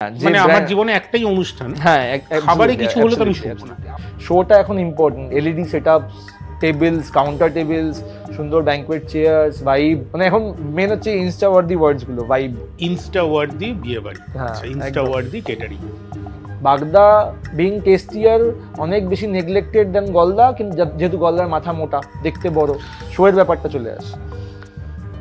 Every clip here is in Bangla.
মানে আমার জীবনে একটাই অনুষ্ঠান হ্যাঁ খাবারে কিছু হলে তো আমি শুনব না। শোটা এখন important LED setups tables counter tables সুন্দর ব্যাঙ্কুয়েট চেয়ার্স ভাইব মানে এখন মেন হচ্ছে ইনস্টা ওয়ার্ডি ওয়ার্ডসগুলো ভাইব ইনস্টা ওয়ার্ডি বিয়ে বাড়ি। হ্যাঁ, আচ্ছা ইনস্টা। ওয়ার্ডি কেটারিং বাগদা বিং টেস্টিয়ার অনেক বেশি নেগলেক্টেড দেন গলদা কিন্তু যেহেতু গলদার মাথা মোটা দেখতে বড়। শোয়ের ব্যাপারটা চলে আসে।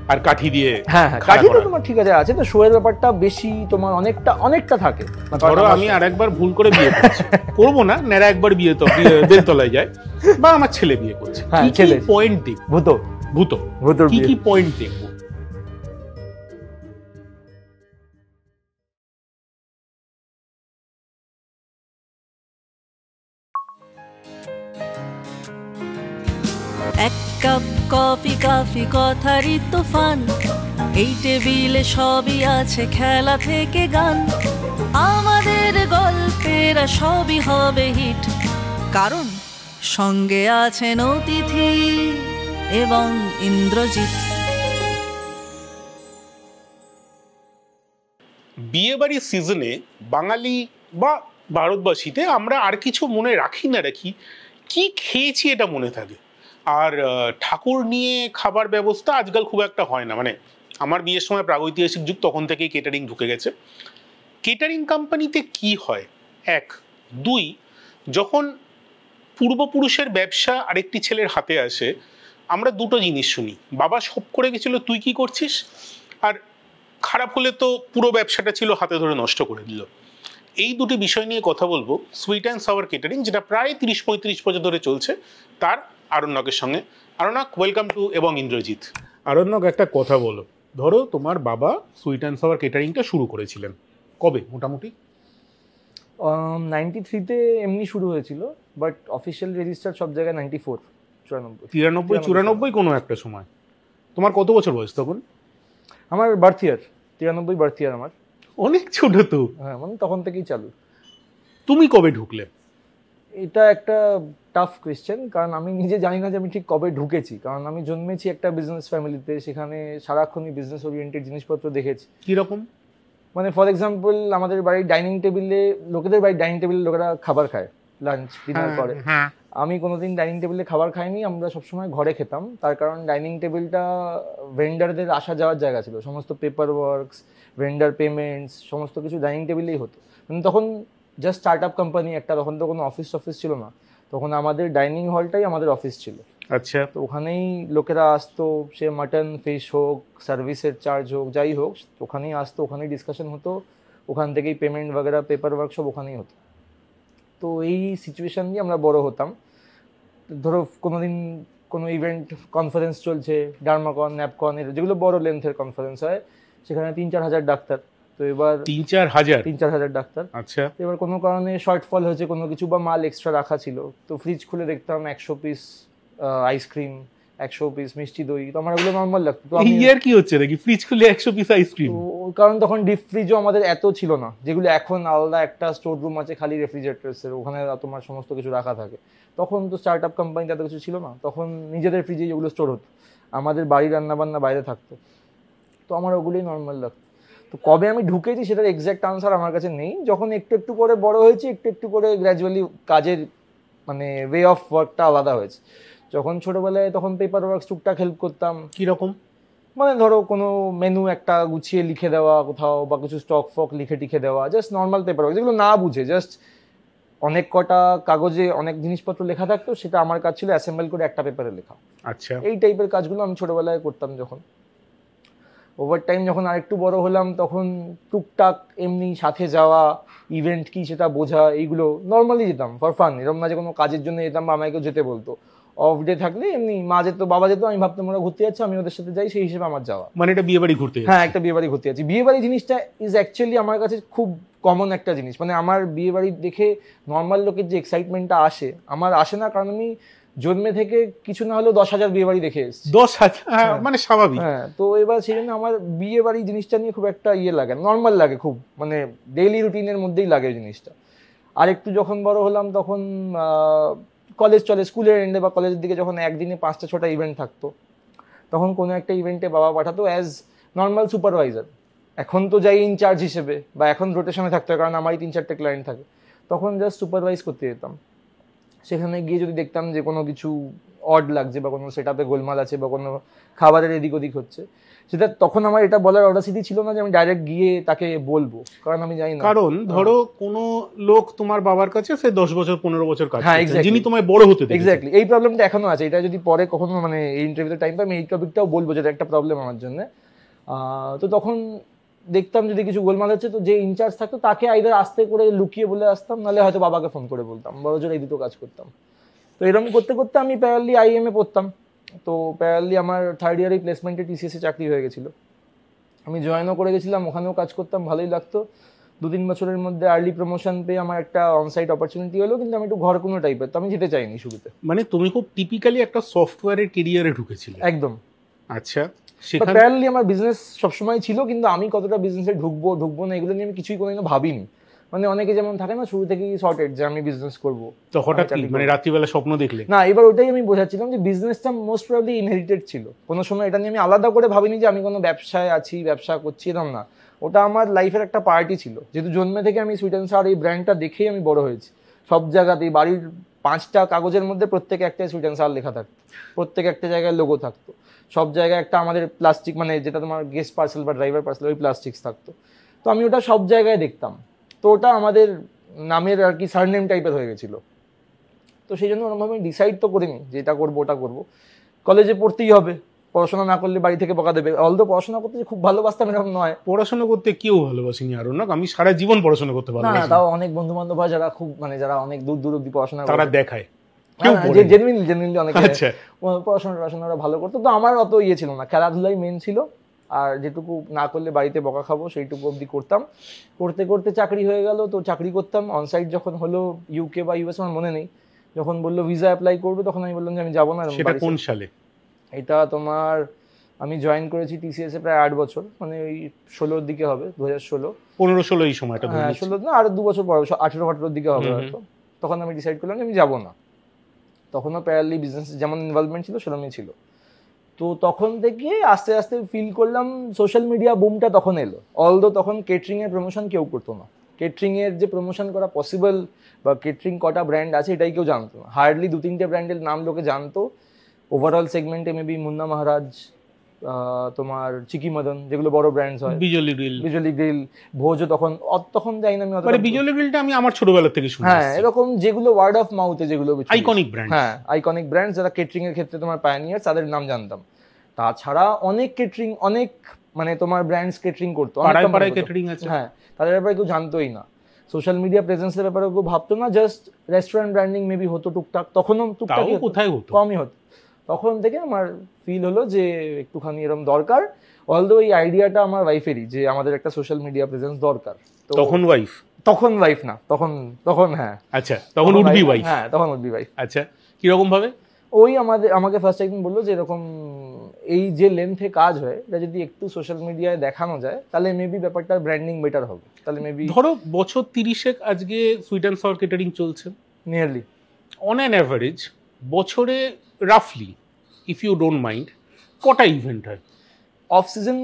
আর কাঠি দিয়ে হ্যাঁ হ্যাঁ কাঠি তো তোমার ঠিক আছে আছে তো শোয়ের ব্যাপারটা বেশি তোমার অনেকটা অনেকটা থাকে। কারণ ধরো আমি আর একবার ভুল করে বিয়ে করব না নেরা একবার বিয়ে তো বিয়ে- বেলতলায় যায়। বা আমার ছেলে বিয়ে করছে। হ্যাঁ, কি কি ছেলে। পয়েন্ট ভূত। ভূত। ভূতর কি কি পয়েন্ট দেখব? এক কাপ কফি কাফি কথারই তুফান। এই টেবিলে সবই আছে খেলা থেকে গান। আমাদের গল্পের সবই হবে হিট। কারণ সঙ্গে আছেন অতিথি এবং ইন্দ্রজিৎ। বিয়ে বাড়ির সিজনে বাঙালি বা ভারতবাসীতে আমরা আর কিছু মনে রাখি না রাখি? কি খেয়েছি এটা মনে থাকে? আর ঠাকুর নিয়ে খাবার ব্যবস্থা আজকাল খুব একটা হয় না। মানে আমার বিয়ের সময় প্রাগৈতিহাসিক যুগ, তখন থেকেই কেটারিং ঢুকে গেছে। কেটারিং কোম্পানিতে কি হয়? এক। দুই, যখন পূর্বপুরুষের ব্যবসা আরেকটি ছেলের হাতে আসে, আমরা দুটো জিনিস শুনি। বাবা সব করে গেছিল, তুই কি করছিস? আর খারাপ হলে তো পুরো ব্যবসাটা ছিল হাতে ধরে নষ্ট করে দিল। এই দুটি বিষয় নিয়ে কথা বলব। সুইট অ্যান্ড সাওয়ার কেটারিং যেটা প্রায় তিরিশ পঁয়ত্রিশ বছর ধরে চলছে, তার আরণ্যকের সঙ্গে। আরণ্যক ওয়েলকাম টু এবং ইন্দ্রজিৎ। আরণ্যক একটা কথা বলো। ধরো তোমার বাবা সুইট অ্যান্ড সাওয়ার কেটারিংটা শুরু করেছিলেন। কবে? মোটামুটি? নাইনটি থ্রিতে এমনি শুরু হয়েছিল বাট অফিসিয়াল রেজিস্টার সব জায়গায় নাইনটি ফোর চুরানব্বই। তিরানব্বই চুরানব্বই কোনো একটা সময়। তোমার কত বছর বয়স তখন? আমার বার্থ ইয়ার তিরানব্বই বার্থ ইয়ার আমার। অনেক ছোট তো। হ্যাঁ মানে তখন থেকেই চালু। তুমি কবে ঢুকলে? এটা একটা টাফ কোয়েশ্চেন কারণ আমি নিজে জানি না যে আমি ঠিক কবে ঢুকেছি। কারণ আমি জন্মেছি একটা বিজনেস ফ্যামিলিতে সেখানে সারাক্ষণই বিজনেস ওরিয়েন্টেড জিনিসপত্র দেখেছি। কীরকম? মানে ফর এক্সাম্পল আমাদের বাড়ির ডাইনিং টেবিলে লোকেদের বাড়ির ডাইনিং টেবিলে লোকেরা খাবার খায় লাঞ্চ ডিনার করে। হ্যাঁ। আমি কোনোদিন ডাইনিং টেবিলে খাবার খাইনি আমরা সবসময় ঘরে খেতাম। তার কারণ ডাইনিং টেবিলটা ভেন্ডারদের আসা যাওয়ার জায়গা ছিল। সমস্ত পেপার ওয়ার্কস ভেন্ডার পেমেন্টস সমস্ত কিছু ডাইনিং টেবিলেই হতো। মানে তখন জাস্ট স্টার্ট আপ কোম্পানি একটা তখন তো কোনো অফিস টফিস ছিল না। তখন আমাদের ডাইনিং হলটাই আমাদের অফিস ছিল। আচ্ছা। তো ওখানেই লোকেরা আসতো সে মাটন ফিশ হোক সার্ভিসের চার্জ হোক যাই হোক ওখানেই আসতো ওখানেই ডিসকাশন হতো। ওখান থেকেই পেমেন্ট বাগেরা পেপার ওয়ার্ক সব ওখানেই হতো। তো এই সিচুয়েশন নিয়ে আমরা বড় হতাম। ধরো কোনো দিন কোনো ইভেন্ট কনফারেন্স চলছে ডার্মাকন ন্যাপকন এর যেগুলো বড় লেন্থের কনফারেন্স হয় সেখানে তিন চার হাজার ডাক্তার। তো এবার তিন চার হাজার? তিন চার হাজার ডাক্তার। আচ্ছা। তো এবার কোনো কারণে শর্টফল হয়েছে কোনো কিছু বা মাল এক্সট্রা রাখা ছিল তো ফ্রিজ খুলে দেখতাম একশো পিস আইসক্রিম একশো পিস মিষ্টি দই তো আমার ওগুলো নর্মাল লাগতো। তো ইয়ার কি হচ্ছে নাকি? ফ্রিজ খুলে একশো পিস আইসক্রিম কারণ তখন ডিপ ফ্রিজও আমাদের এত ছিল না যেগুলো এখন আলাদা একটা স্টোর রুম আছে খালি রেফ্রিজারেটরসের ওখানে তোমার সমস্ত কিছু রাখা থাকে। তখন তো স্টার্ট আপ কোম্পানিতে এত কিছু ছিল না তখন নিজেদের ফ্রিজে যেগুলো স্টোর হতো আমাদের বাড়ির রান্নাবান্না বাইরে থাকতো তো আমার ওগুলোই নর্মাল লাগতো। তো কবে আমি ঢুকেছি সেটার এক্স্যাক্ট আনসার আমার কাছে নেই। যখন একটু একটু করে বড় হয়েছি একটু একটু করে গ্র্যাজুয়ালি কাজের মানে ওয়ে অফ ওয়ার্কটা আলাদা হয়েছে। যখন ছোটবেলায় তখন পেপার ওয়ার্ক টুকটাক হেল্প করতাম। কীরকম? মানে ধরো কোনো মেনু একটা গুছিয়ে লিখে দেওয়া কোথাও বা কিছু স্টক ফক লিখে টিখে দেওয়া জাস্ট নর্মাল পেপার ওয়ার্ক যেগুলো না বুঝে জাস্ট অনেক কটা কাগজে অনেক জিনিসপত্র লেখা থাকতো সেটা আমার কাজ ছিল অ্যাসেম্বল করে একটা পেপারে লেখা। আচ্ছা। এই টাইপের কাজগুলো আমি ছোটবেলায় করতাম যখন। ওভার টাইম যখন আরেকটু বড় হলাম তখন টুকটাক এমনি সাথে যাওয়া ইভেন্ট কি সেটা বোঝা এইগুলো নর্মালি যেতাম ফর ফান এরকম না যে কোনো কাজের জন্য যেতাম বা আমাকে যেতে বলতো। অফ ডে থাকলে এমনি মা যেত বাবা যেত আমি ভাবতাম ওরা ঘুরতে যাচ্ছে আমি ওদের সাথে যাই সেই হিসেবে আমার যাওয়া। মানে এটা বিয়ে বাড়ি ঘুরতে হ্যাঁ একটা বিয়ে বাড়ি ঘুরতে যাচ্ছি। বিয়ে বাড়ি জিনিসটা ইজ অ্যাকচুয়ালি আমার কাছে খুব কমন একটা জিনিস। মানে আমার বিয়ে বাড়ি দেখে নর্মাল লোকের যে এক্সাইটমেন্টটা আসে আমার আসে না কারণ আমি জন্মে থেকে কিছু না হলেও দশ হাজার বিয়ে বাড়ি দেখে এসেছি। দশ হাজার হ্যাঁ, হ্যাঁ। মানে স্বাভাবিক। হ্যাঁ তো এবার সেই জন্য আমার বিয়ে বাড়ি জিনিসটা নিয়ে খুব একটা ইয়ে লাগে নর্মাল লাগে খুব মানে ডেইলি রুটিনের মধ্যেই লাগে জিনিসটা। আর একটু যখন বড় হলাম তখন কলেজ চলে স্কুলের এন্ডে বা কলেজের দিকে যখন একদিনে পাঁচটা ছটা ইভেন্ট থাকতো তখন কোনো একটা ইভেন্টে বাবা পাঠাতো অ্যাজ নর্মাল সুপারভাইজার এখন তো যাই ইনচার্জ হিসেবে বা এখন রোটেশনে থাকতে হয় কারণ আমারই তিন চারটে ক্লায়েন্ট থাকে। তখন জাস্ট সুপারভাইজ করতে যেতাম। সেখানে গিয়ে যদি দেখতাম যে কোনো কিছু অড লাগছে বা কোনো সেট আপে গোলমাল আছে বা কোনো খাবারের এদিক ওদিক হচ্ছে সেটা তখন আমার এটা বলার অডাসিটি ছিল না যে আমি ডাইরেক্ট গিয়ে তাকে বলব কারণ আমি জানি না কারণ ধরো কোনো লোক তোমার বাবার কাছে সে দশ বছর পনেরো বছর কাজ হ্যাঁ. যিনি তোমায় বড় হতে। এক্স্যাক্টলি এই প্রবলেমটা এখনও আছে এটা যদি পরে কখনো মানে এই ইন্টারভিউতে টাইম পাই আমি এই টপিকটাও বলব যেটা একটা প্রবলেম আমার জন্য তো তখন দেখতাম যদি কিছু গোলমাল হচ্ছে তো যে ইনচার্জ থাকতো তাকে আইদার আস্তে করে লুকিয়ে বলে আসতাম নাহলে হয়তো বাবাকে ফোন করে বলতাম বড় জোর এই দুটো কাজ করতাম। তো এরকম করতে করতে আমি প্যারালি আইএমএ পড়তাম। তো প্যারালি আমার থার্ড ইয়ারে প্লেসমেন্টে টিসিএসে চাকরি হয়ে গেছিল। আমি জয়েনও করে গেছিলাম ওখানেও কাজ করতাম ভালোই লাগতো। দু তিন বছরের মধ্যে আর্লি প্রমোশন পেয়ে আমার একটা অনসাইট অপরচুনিটি হলো কিন্তু আমি একটু ঘর কোনো টাইপের তো আমি যেতে চাইনি শুরুতে। মানে তুমি খুব টিপিক্যালি একটা সফটওয়্যারের কেরিয়ারে ঢুকেছিলে। একদম। আচ্ছা। প্যারালি আমার বিজনেস সবসময় ছিল কিন্তু আমি কতটা বিজনেসে ঢুকবো ঢুকবো না এগুলো নিয়ে আমি কিছুই কোনোদিনও ভাবিনি। মানে অনেকে যেমন থাকে না শুরু থেকেই সর্টেড যে আমি বিজনেস করব। তো হঠাৎ মানে। রাত্রিবেলা স্বপ্ন দেখলে? না এবার ওটাই আমি বোঝাচ্ছিলাম যে বিজনেসটা মোস্ট প্রবলি ইনহেরিটেড ছিল। কোনো সময় এটা নিয়ে আমি আলাদা করে ভাবিনি যে আমি কোনো ব্যবসায় আছি ব্যবসা করছি এরকম না। ওটা আমার লাইফের একটা পার্টি ছিল। যেহেতু জন্মে থেকে আমি সুইট অ্যান্ড সার এই ব্র্যান্ডটা দেখেই আমি বড় হয়েছি। সব জায়গাতেই বাড়ির পাঁচটা কাগজের মধ্যে প্রত্যেকে একটা সুইট অ্যান্ড লেখা থাকতো। প্রত্যেক একটা জায়গায় লোগো থাকতো। সব জায়গায় একটা আমাদের প্লাস্টিক মানে যেটা তোমার গেস্ট পার্সেল বা ড্রাইভার পার্সেল ওই প্লাস্টিক্স থাকতো। তো আমি ওটা সব জায়গায় দেখতাম। তো ওটা আমাদের নামের আর কি সারনেম টাইপের হয়ে গেছিল। তো সেই জন্য ওরকমভাবে ডিসাইড তো করিনি যে এটা করব, ওটা করব। কলেজে পড়তেই হবে। পড়াশোনা না করলে বাড়ি থেকে বকা দেবে। অলদো পড়াশোনা করতে খুব ভালোবাসতাম এরকম নয়। পড়াশোনা করতে কেউ ভালোবাসিনি আর না আমি সারা জীবন পড়াশোনা করতে না না তাও অনেক বন্ধু বান্ধব হয় যারা খুব মানে যারা অনেক দূর দূর অব্দি পড়াশোনা তারা দেখায়। জেনুইনলি জেনুইনলি অনেক আচ্ছা। পড়াশোনা টড়াশোনা ভালো করতো। তো আমার অত ইয়ে ছিল না। খেলাধুলাই মেন ছিল। আর যেটুকু না করলে বাড়িতে বকা খাব সেইটুকু অবধি করতাম। করতে করতে চাকরি হয়ে গেল তো চাকরি করতাম। অনসাইট যখন হলো ইউকে বা ইউএস আমার মনে নেই। যখন বলল ভিসা অ্যাপ্লাই করবে তখন আমি বললাম যে আমি যাব না সেটা কোন সালে? এটা তোমার আমি জয়েন করেছি টিসিএস এ প্রায় আট বছর মানে ওই ষোলোর দিকে হবে দু হাজার ষোলো। পনেরো ষোলো এই সময়টা হ্যাঁ ষোলো না আর দু বছর পর আঠেরো আঠেরোর দিকে হবে। হয়তো। তখন আমি ডিসাইড করলাম যে আমি যাব না। তখনও প্যারালি বিজনেস যেমন ইনভলভমেন্ট ছিল সেরকমই ছিল। তো তখন থেকে আস্তে আস্তে ফিল করলাম সোশ্যাল মিডিয়া বুমটা তখন এলো। অলদো তখন কেটারিং এর প্রমোশন কেউ করতো না। কেটারিং এর যে প্রমোশন করা পসিবল বা কেটারিং কটা ব্র্যান্ড আছে এটাই কেউ জানতো না। হার্ডলি দু তিনটে ব্র্যান্ডের নাম লোকে জানতো। ওভারঅল সেগমেন্টে মেবি মুন্না মহারাজ তোমার চিকি মদন যেগুলো বড় ব্র্যান্ডস হয়। বিজলি গ্রিল বিজলি গ্রিল ভোজও তখন তখন যাই না আমি মানে বিজলি গ্রিলটা আমি আমার ছোটবেলা থেকে শুনে হ্যাঁ এরকম যেগুলো ওয়ার্ড অফ মাউথে যেগুলো আইকনিক ব্র্যান্ড হ্যাঁ আইকনিক ব্র্যান্ড যারা কেটারিং এর ক্ষেত্রে তোমার পায়োনিয়ার তাদের নাম জানতাম। তাছাড়া অনেক কেটারিং অনেক মানে তোমার ব্র্যান্ডস কেটারিং করতো। অনেক পাড়ায় পাড়ায় করতো। আছে। হ্যাঁ তাদের ব্যাপারে কেউ জানতোই না। সোশ্যাল মিডিয়া প্রেজেন্সের ব্যাপারে কেউ ভাবতো না জাস্ট রেস্টুরেন্ট ব্র্যান্ডিং মেবি হতো টুকটাক তখনও টুকটাক কোথায় হতো? কমই হতো। তখন থেকে আমার ফিল হলো যে একটুখানি এরকম দরকার অলদো এই আইডিয়াটা আমার ওয়াইফেরই যে আমাদের একটা সোশ্যাল মিডিয়া প্রেজেন্স দরকার। তখন ওয়াইফ তখন ওয়াইফ না তখন তখন হ্যাঁ। আচ্ছা তখন উঠবি wife- ওয়াইফ হ্যাঁ তখন উঠবি ওয়াইফ আচ্ছা কীরকম ভাবে ওই আমাদের আমাকে ফার্স্ট একদিন বলল যে এরকম এই যে লেন্থে কাজ হয় এটা যদি একটু সোশ্যাল মিডিয়ায় দেখানো যায় তাহলে মেবি ব্যাপারটা ব্র্যান্ডিং বেটার হবে। তাহলে মেবি ধরো বছর তিরিশেক আজকে সুইট অ্যান্ড সাওয়ার কেটারিং চলছে। নিয়ারলি অন অ্যান অ্যাভারেজ বছরে রাফলি ইফ ইউ ডোন্ট মাইন্ড কটা ইভেন্ট হয়? অফ সিজন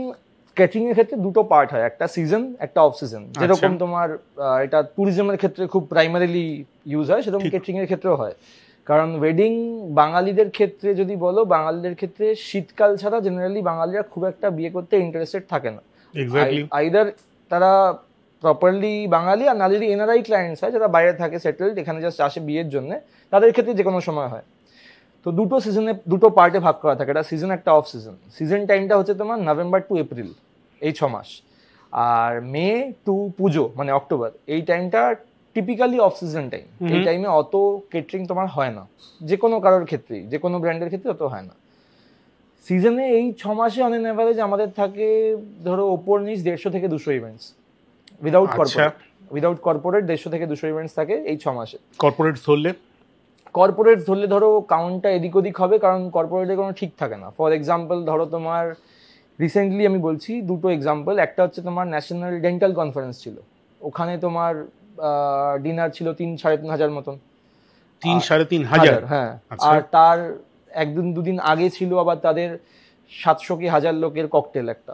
ক্যাটারিং এর ক্ষেত্রে দুটো পার্ট হয় একটা সিজন একটা অফ সিজন যেরকম তোমার এটা ট্যুরিজমের ক্ষেত্রে খুব প্রাইমারিলি ইউজ হয় সেরকম ঠিক। এর ক্ষেত্রেও হয়। কারণ ওয়েডিং বাঙালিদের ক্ষেত্রে যদি বলো বাঙালিদের ক্ষেত্রে শীতকাল ছাড়া জেনারেলি বাঙালিরা খুব একটা বিয়ে করতে ইন্টারেস্টেড থাকে না। আইদার তারা প্রপারলি বাঙালি আর না যদি এনআরআই ক্লায়েন্টস হয় যারা বাইরে থাকে সেটেলড এখানে জাস্ট আসে বিয়ের জন্য তাদের ক্ষেত্রে যে কোনো সময় হয়। তো দুটো সিজনে দুটো পার্টে ভাগ করা থাকে। একটা সিজন একটা অফ সিজন সিজন টাইমটা হচ্ছে তোমার নভেম্বর টু এপ্রিল এই ছ মাস। আর মে টু পুজো মানে অক্টোবর এই টাইমটা টিপিক্যালি অফ সিজন টাইম এই টাইমে অত কেটারিং তোমার হয় না। যে কোনো কারোর ক্ষেত্রেই যে কোনো ব্র্যান্ডের ক্ষেত্রে অত হয় না। সিজনে এই ছ মাসে অন এন অ্যাভারেজ আমাদের থাকে ধরো ওপর নিচ দেড়শো থেকে দুশো events without corporate without corporate দেড়শো থেকে দুশো ইভেন্টস থাকে এই ছ মাসে। কর্পোরেট ধরলে কর্পোরেট ধরলে ধরো কাউন্টটা এদিক ওদিক হবে কারণ কর্পোরেটের কোনো ঠিক থাকে না। ফর এক্সাম্পল ধরো তোমার রিসেন্টলি আমি বলছি দুটো এক্সাম্পল একটা হচ্ছে তোমার ন্যাশনাল ডেন্টাল কনফারেন্স ছিল। ওখানে তোমার ডিনার ছিল তিন সাড়ে তিন হাজার মতন। তিন সাড়ে তিন হাজার? হ্যাঁ। আচ্ছা। আর তার একদিন দুদিন আগে ছিল আবার তাদের সাতশো কি হাজার লোকের ককটেল একটা।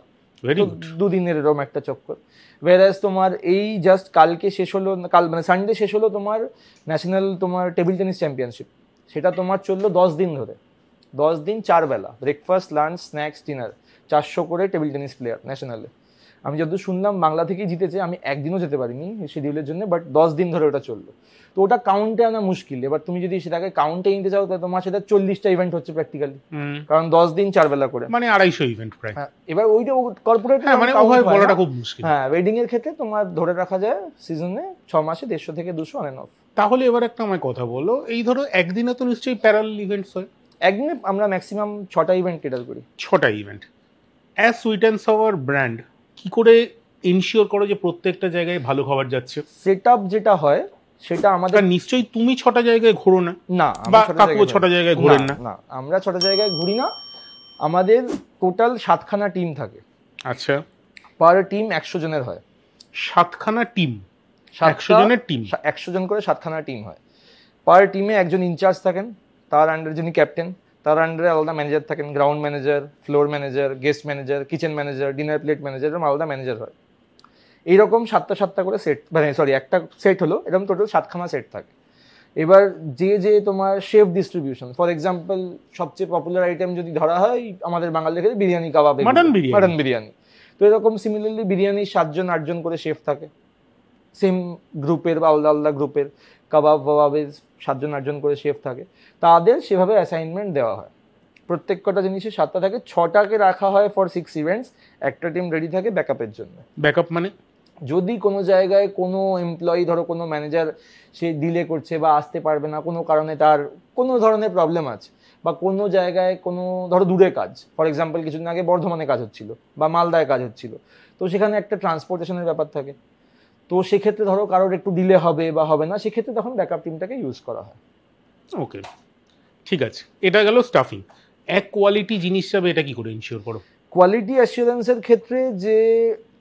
দুদিনের এরকম একটা চক্কর। ওয়েরাজ তোমার এই জাস্ট কালকে শেষ হলো কাল মানে সানডে শেষ হলো তোমার ন্যাশনাল তোমার টেবিল টেনিস চ্যাম্পিয়নশিপ সেটা তোমার চলল দশ দিন ধরে। দশ দিন চার বেলা ব্রেকফাস্ট লাঞ্চ স্ন্যাক্স ডিনার চারশো করে টেবিল টেনিস প্লেয়ার ন্যাশনালে আমি যতদূর শুনলাম বাংলা থেকেই জিতেছে আমি একদিনও যেতে পারিনি শিডিউলের জন্য বাট দশ দিন ধরে ওটা চলল। তো ওটা কাউন্টে আনা মুশকিল। এবার তুমি যদি সেটাকে কাউন্টে নিতে চাও তাহলে তোমার সেটা চল্লিশটা ইভেন্ট হচ্ছে প্র্যাকটিক্যালি কারণ দশ দিন চার বেলা করে। মানে আড়াইশো ইভেন্ট প্রায়। হ্যাঁ এবার ওইটা কর্পোরেট হ্যাঁ মানে বলাটা খুব মুশকিল। হ্যাঁ ওয়েডিং এর ক্ষেত্রে তোমার ধরে রাখা যায় সিজনে ছ মাসে দেড়শো থেকে দুশো অন অফ তাহলে এবার একটা আমায় কথা বলো এই ধরো একদিনে তো নিশ্চয়ই প্যারাল ইভেন্টস হয়। একদিনে আমরা ম্যাক্সিমাম ছটা ইভেন্ট কেটার করি। ছটা event as sweet and sour brand কি করে ইনশিওর করো যে প্রত্যেকটা জায়গায় ভালো খাবার যাচ্ছে? সেট যেটা হয় সেটা আমাদের নিশ্চয়ই তুমি ছটা জায়গায় ঘোরো না না আমরা বা ছটা জায়গায় ছটা জায়গায় ঘোরেন না। না আমরা ছটা জায়গায় ঘুরি না। আমাদের টোটাল সাতখানা টিম থাকে। আচ্ছা। পার টিম একশো জনের হয়। সাতখানা টিম একশো জনের টিম একশো জন করে সাতখানা টিম হয়। পার টিমে একজন ইনচার্জ থাকেন তার আন্ডারে যিনি ক্যাপ্টেন তার আন্ডারে আলাদা ম্যানেজার থাকেন ground manager floor manager guest manager kitchen manager dinner plate manager এরকম আলাদা ম্যানেজার হয়। এইরকম সাতটা সাতটা করে সেট মানে সরি একটা সেট হলো এরকম টোটাল সাতখানা সেট থাকে। এবার যে যে তোমার শেফ ডিস্ট্রিবিউশন ফর এক্সাম্পল সবচেয়ে পপুলার আইটেম যদি ধরা হয় আমাদের বাঙালির ক্ষেত্রে বিরিয়ানি কাবাব। বিরিয়ানি। মাটন বিরিয়ানি। তো এরকম সিমিলারলি বিরিয়ানি সাতজন আটজন করে শেফ থাকে। সেম গ্রুপের বা আলাদা আলাদা গ্রুপের কাবাব বাবাবের সাতজন আটজন করে শেফ থাকে তাদের সেভাবে অ্যাসাইনমেন্ট দেওয়া হয়। প্রত্যেক কটা জিনিসের সাতটা থাকে ছটাকে রাখা হয় ফর সিক্স ইভেন্টস একটা টিম রেডি থাকে ব্যাকআপের জন্য। ব্যাকআপ মানে? যদি কোনো জায়গায় কোনো এমপ্লয়ি ধরো কোনো ম্যানেজার সে ডিলে করছে বা আসতে পারবে না কোনো কারণে তার কোনো ধরনের প্রবলেম আছে বা কোনো জায়গায় কোনো ধরো দূরে কাজ ফর এক্সাম্পল কিছুদিন আগে বর্ধমানে কাজ হচ্ছিল বা মালদায় কাজ হচ্ছিল তো সেখানে একটা ট্রান্সপোর্টেশনের ব্যাপার থাকে। তো সেক্ষেত্রে ধরো কারোর একটু ডিলে হবে বা হবে না সেক্ষেত্রে তখন ব্যাকআপ টিমটাকে ইউজ করা হয়। ওকে ঠিক আছে। এটা গেল স্টাফিং এক কোয়ালিটি জিনিস হিসাবে এটা কি করে ইনশিওর করো? কোয়ালিটি অ্যাসিওরেন্সের ক্ষেত্রে যে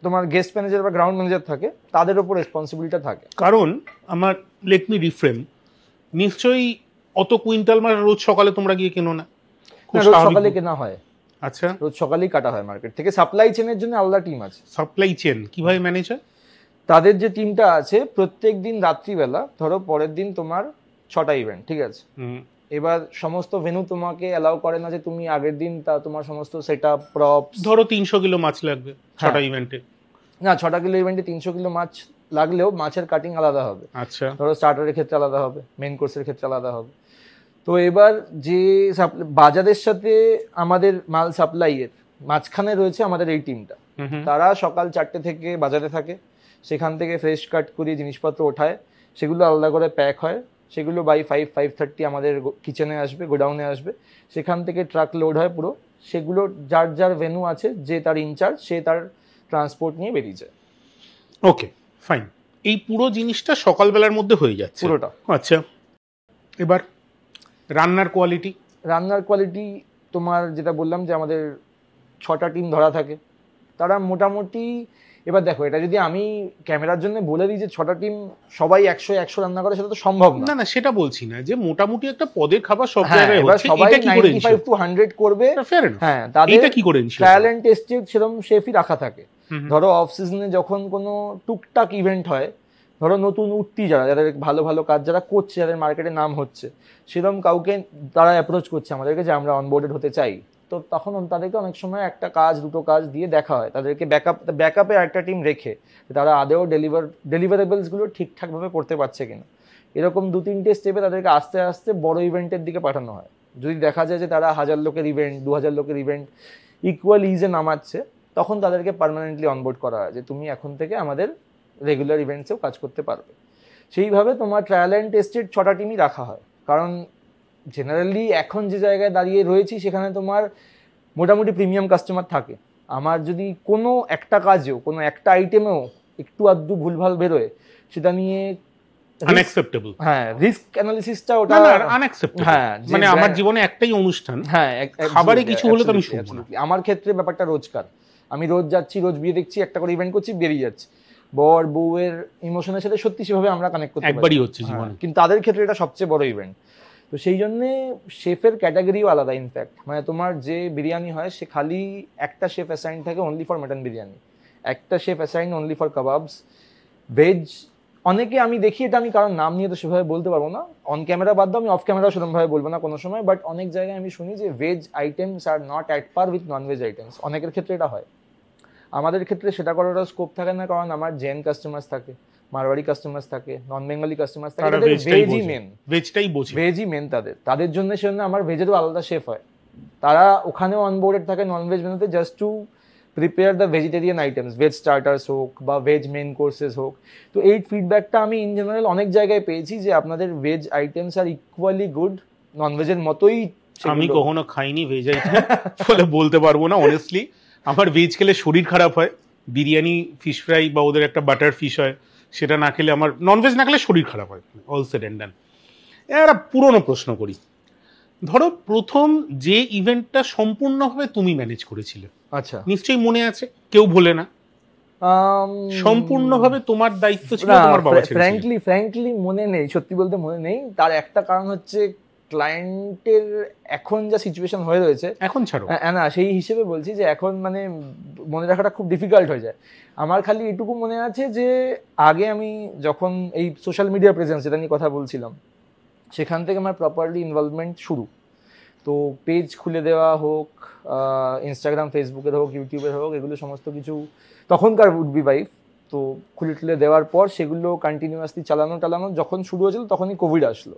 তোমার গেস্ট ম্যানেজার বা গ্রাউন্ড ম্যানেজার থাকে তাদের ওপর রেসপন্সিবিলিটিটা থাকে। কারণ আমার লেট মি রিফ্রেম নিশ্চয়ই অত কুইন্টাল মাছ রোজ সকালে তোমরা গিয়ে কেনো না? রোজ সকালে কেনা হয়। আচ্ছা। রোজ সকালেই কাটা হয় মার্কেট থেকে। সাপ্লাই চেনের জন্য আলাদা টিম আছে। সাপ্লাই চেন কীভাবে ম্যানেজ হয়? তাদের যে টিমটা আছে প্রত্যেক দিন রাত্রিবেলা ধরো পরের দিন তোমার ছটা ইভেন্ট ঠিক আছে? এবার সমস্ত ভেনু তোমাকে অ্যালাউ করে না যে তুমি আগের দিন তা তোমার সমস্ত সেট আপ প্রপ ধরো তিনশো কিলো মাছ লাগবে ছটা হ্যাঁ। ইভেন্টে না ছটা কিলো ইভেন্টে তিনশো কিলো মাছ লাগলেও মাছের কাটিং আলাদা হবে। আচ্ছা। ধরো স্টার্টারের ক্ষেত্রে আলাদা হবে মেন কোর্সের ক্ষেত্রে আলাদা হবে। তো এবার যে বাজারের সাথে আমাদের মাল সাপ্লাইয়ের মাঝখানে রয়েছে আমাদের এই টিমটা। তারা সকাল চারটে থেকে বাজারে থাকে। সেখান থেকে ফ্রেশ কাট করিয়ে জিনিসপত্র ওঠায়। সেগুলো আলাদা করে প্যাক হয়। সেগুলো বাই ফাইভ ফাইভ থার্টি আমাদের কিচেনে আসবে গোডাউনে আসবে। সেখান থেকে ট্রাক লোড হয় পুরো। সেগুলো যার যার ভেনু আছে যে তার ইনচার্জ সে তার ট্রান্সপোর্ট নিয়ে বেরিয়ে যায়। ওকে ফাইন এই পুরো জিনিসটা সকালবেলার মধ্যে হয়ে যাচ্ছে। পুরোটা। আচ্ছা এবার রান্নার কোয়ালিটি রান্নার কোয়ালিটি তোমার যেটা বললাম যে আমাদের ছটা টিম ধরা থাকে। তারা মোটামুটি এবার দেখো এটা যদি আমি ক্যামেরার জন্য বলে দিই যে ছটা টিম সবাই একশো একশো রান্না করে সেটা তো সম্ভব না। না না সেটা বলছি না যে মোটামুটি একটা পদের খাবার সব হ্যাঁ জায়গায় হচ্ছে সবাই এটা কি করে নাইনটি ফাইভ টু হান্ড্রেড করবে। হ্যাঁ তাদের এটা কি করে ট্রায়াল করো? অ্যান্ড সেরকম শেফই রাখা থাকে। ধরো অফ সিজনে যখন কোনো টুকটাক ইভেন্ট হয় ধরো নতুন উঠতি যারা যাদের ভালো ভালো কাজ যারা করছে যাদের মার্কেটে নাম হচ্ছে সেরকম কাউকে তারা অ্যাপ্রোচ করছে আমাদেরকে যে আমরা অনবোর্ডেড হতে চাই। তো তখন তাদেরকে অনেক সময় একটা কাজ, দুটো কাজ দিয়ে দেখা হয়। তাদেরকে ব্যাকআপ ব্যাকআপে একটা টিম রেখে তারা আদেও ডেলিভার ডেলিভারেবলসগুলো ঠিকঠাকভাবে করতে পারছে কিনা। এরকম দু তিনটে স্টেপে তাদেরকে আস্তে আস্তে বড় ইভেন্টের দিকে পাঠানো হয়। যদি দেখা যায় যে তারা হাজার লোকের ইভেন্ট দু হাজার লোকের ইভেন্ট ইকুয়াল ইজে নামাচ্ছে, তখন তাদেরকে পার্মানেন্টলি অনবোর্ড করা হয় যে তুমি এখন থেকে আমাদের রেগুলার ইভেন্টসেও কাজ করতে পারবে। সেইভাবে তোমার ট্রায়াল অ্যান্ড টেস্টেড ছটা টিমই রাখা হয়। কারণ জেনারেলি এখন যে জায়গায় দাঁড়িয়ে রয়েছি সেখানে তোমার মোটামুটি প্রিমিয়াম কাস্টমার থাকে। আমার যদি কোনো একটা কাজেও কোনো একটা আইটেমেও একটু আধটু ভুলভাল বেরোয় সেটা নিয়ে আনএক্সেপ্টেবল হ্যাঁ রিস্ক অ্যানালিসিসটা ওটা না না আনএক্সেপ্টেবল হ্যাঁ, মানে আমার জীবনে একটাই অনুষ্ঠান। হ্যাঁ খাবারে কিছু হলে তো আমি শুনব না। আমার ক্ষেত্রে ব্যাপারটা রোজকার। আমি রোজ যাচ্ছি রোজ বিয়ে দেখছি একটা করে ইভেন্ট করছি বেরিয়ে যাচ্ছি। বর বউয়ের ইমোশনের সাথে সত্যি সেভাবে আমরা কানেক্ট করতে পারি। একবারই হচ্ছে জীবনে। কিন্তু তাদের ক্ষেত্রে এটা সবচেয়ে বড় ইভেন্ট তো সেই জন্যে শেফের ক্যাটাগরিও আলাদা ইনফ্যাক্ট মানে তোমার যে বিরিয়ানি হয়, সে খালি একটা শেফ অ্যাসাইন থাকে অনলি ফর মাটন বিরিয়ানি। একটা chef assign only for kebabs veg অনেকে আমি দেখি, এটা আমি কারণ নাম নিয়ে তো সেভাবে বলতে পারব না। অন ক্যামেরা বাদ দাও, আমি অফ ক্যামেরাও সেরকমভাবে বলব না কোনো সময়। বাট অনেক জায়গায় আমি শুনি যে veg items are not at par with non veg items অনেকের ক্ষেত্রে এটা হয়। আমাদের ক্ষেত্রে সেটা করার স্কোপ থাকে না, কারণ আমার জেন কাস্টমার্স থাকে। মারওয়াড়ি কাস্টমার্স থাকে নন বেঙ্গলি কাস্টমার্স থাকে তাদের ভেজই। মেন ভেজটাই বোঝে। ভেজই মেন তাদের। তাদের জন্য সেজন্য আমার ভেজেরও আলাদা শেফ হয়। তারা ওখানেও অনবোর্ডেড থাকে নন ভেজ মেনুতে just to prepare the vegetarian items veg starters হোক বা ভেজ মেন কোর্সেস হোক। তো এই ফিডব্যাকটা আমি ইন জেনারেল অনেক জায়গায় পেয়েছি যে আপনাদের veg items are equally good non ভেজের মতোই আমি কখনো খাইনি ভেজ আইটেম ফলে বলতে পারব না অনেস্টলি আমার ভেজ খেলে শরীর খারাপ হয় বিরিয়ানি ফিশ ফ্রাই বা ওদের একটা বাটার ফিশ হয়। সেটা না খেলে আমার ননভেজ না খেলে শরীর খারাপ হয় অল সেড অ্যান্ড ডান একটা পুরনো প্রশ্ন করি। ধরো প্রথম যে ইভেন্টটা সম্পূর্ণভাবে তুমি ম্যানেজ করেছিলে আচ্ছা। নিশ্চয়ই মনে আছে? কেউ ভোলে না। সম্পূর্ণভাবে তোমার দায়িত্ব ছিল তোমার বাবা। ফ্র্যাঙ্কলি ফ্র্যাঙ্কলি মনে নেই সত্যি বলতে মনে নেই। তার একটা কারণ হচ্ছে ক্লায়েন্টের এখন যা সিচুয়েশন হয়ে রয়েছে এখন ছাড়ো। হ্যাঁ, না সেই হিসেবে বলছি যে এখন মানে মনে রাখাটা খুব ডিফিকাল্ট হয়ে যায়। আমার খালি এটুকু মনে আছে যে আগে আমি যখন এই সোশ্যাল মিডিয়া প্রেজেন্স যেটা নিয়ে কথা বলছিলাম সেখান থেকে আমার প্রপারলি ইনভলভমেন্ট শুরু। তো পেজ খুলে দেওয়া হোক ইনস্টাগ্রাম ফেসবুকের হোক ইউটিউবের হোক এগুলো সমস্ত কিছু তখনকার উড বি বাইফ তো খুলে টুলে দেওয়ার পর সেগুলো কন্টিনিউয়াসলি চালানো টালানো যখন শুরু হয়েছিল তখনই কোভিড আসলো।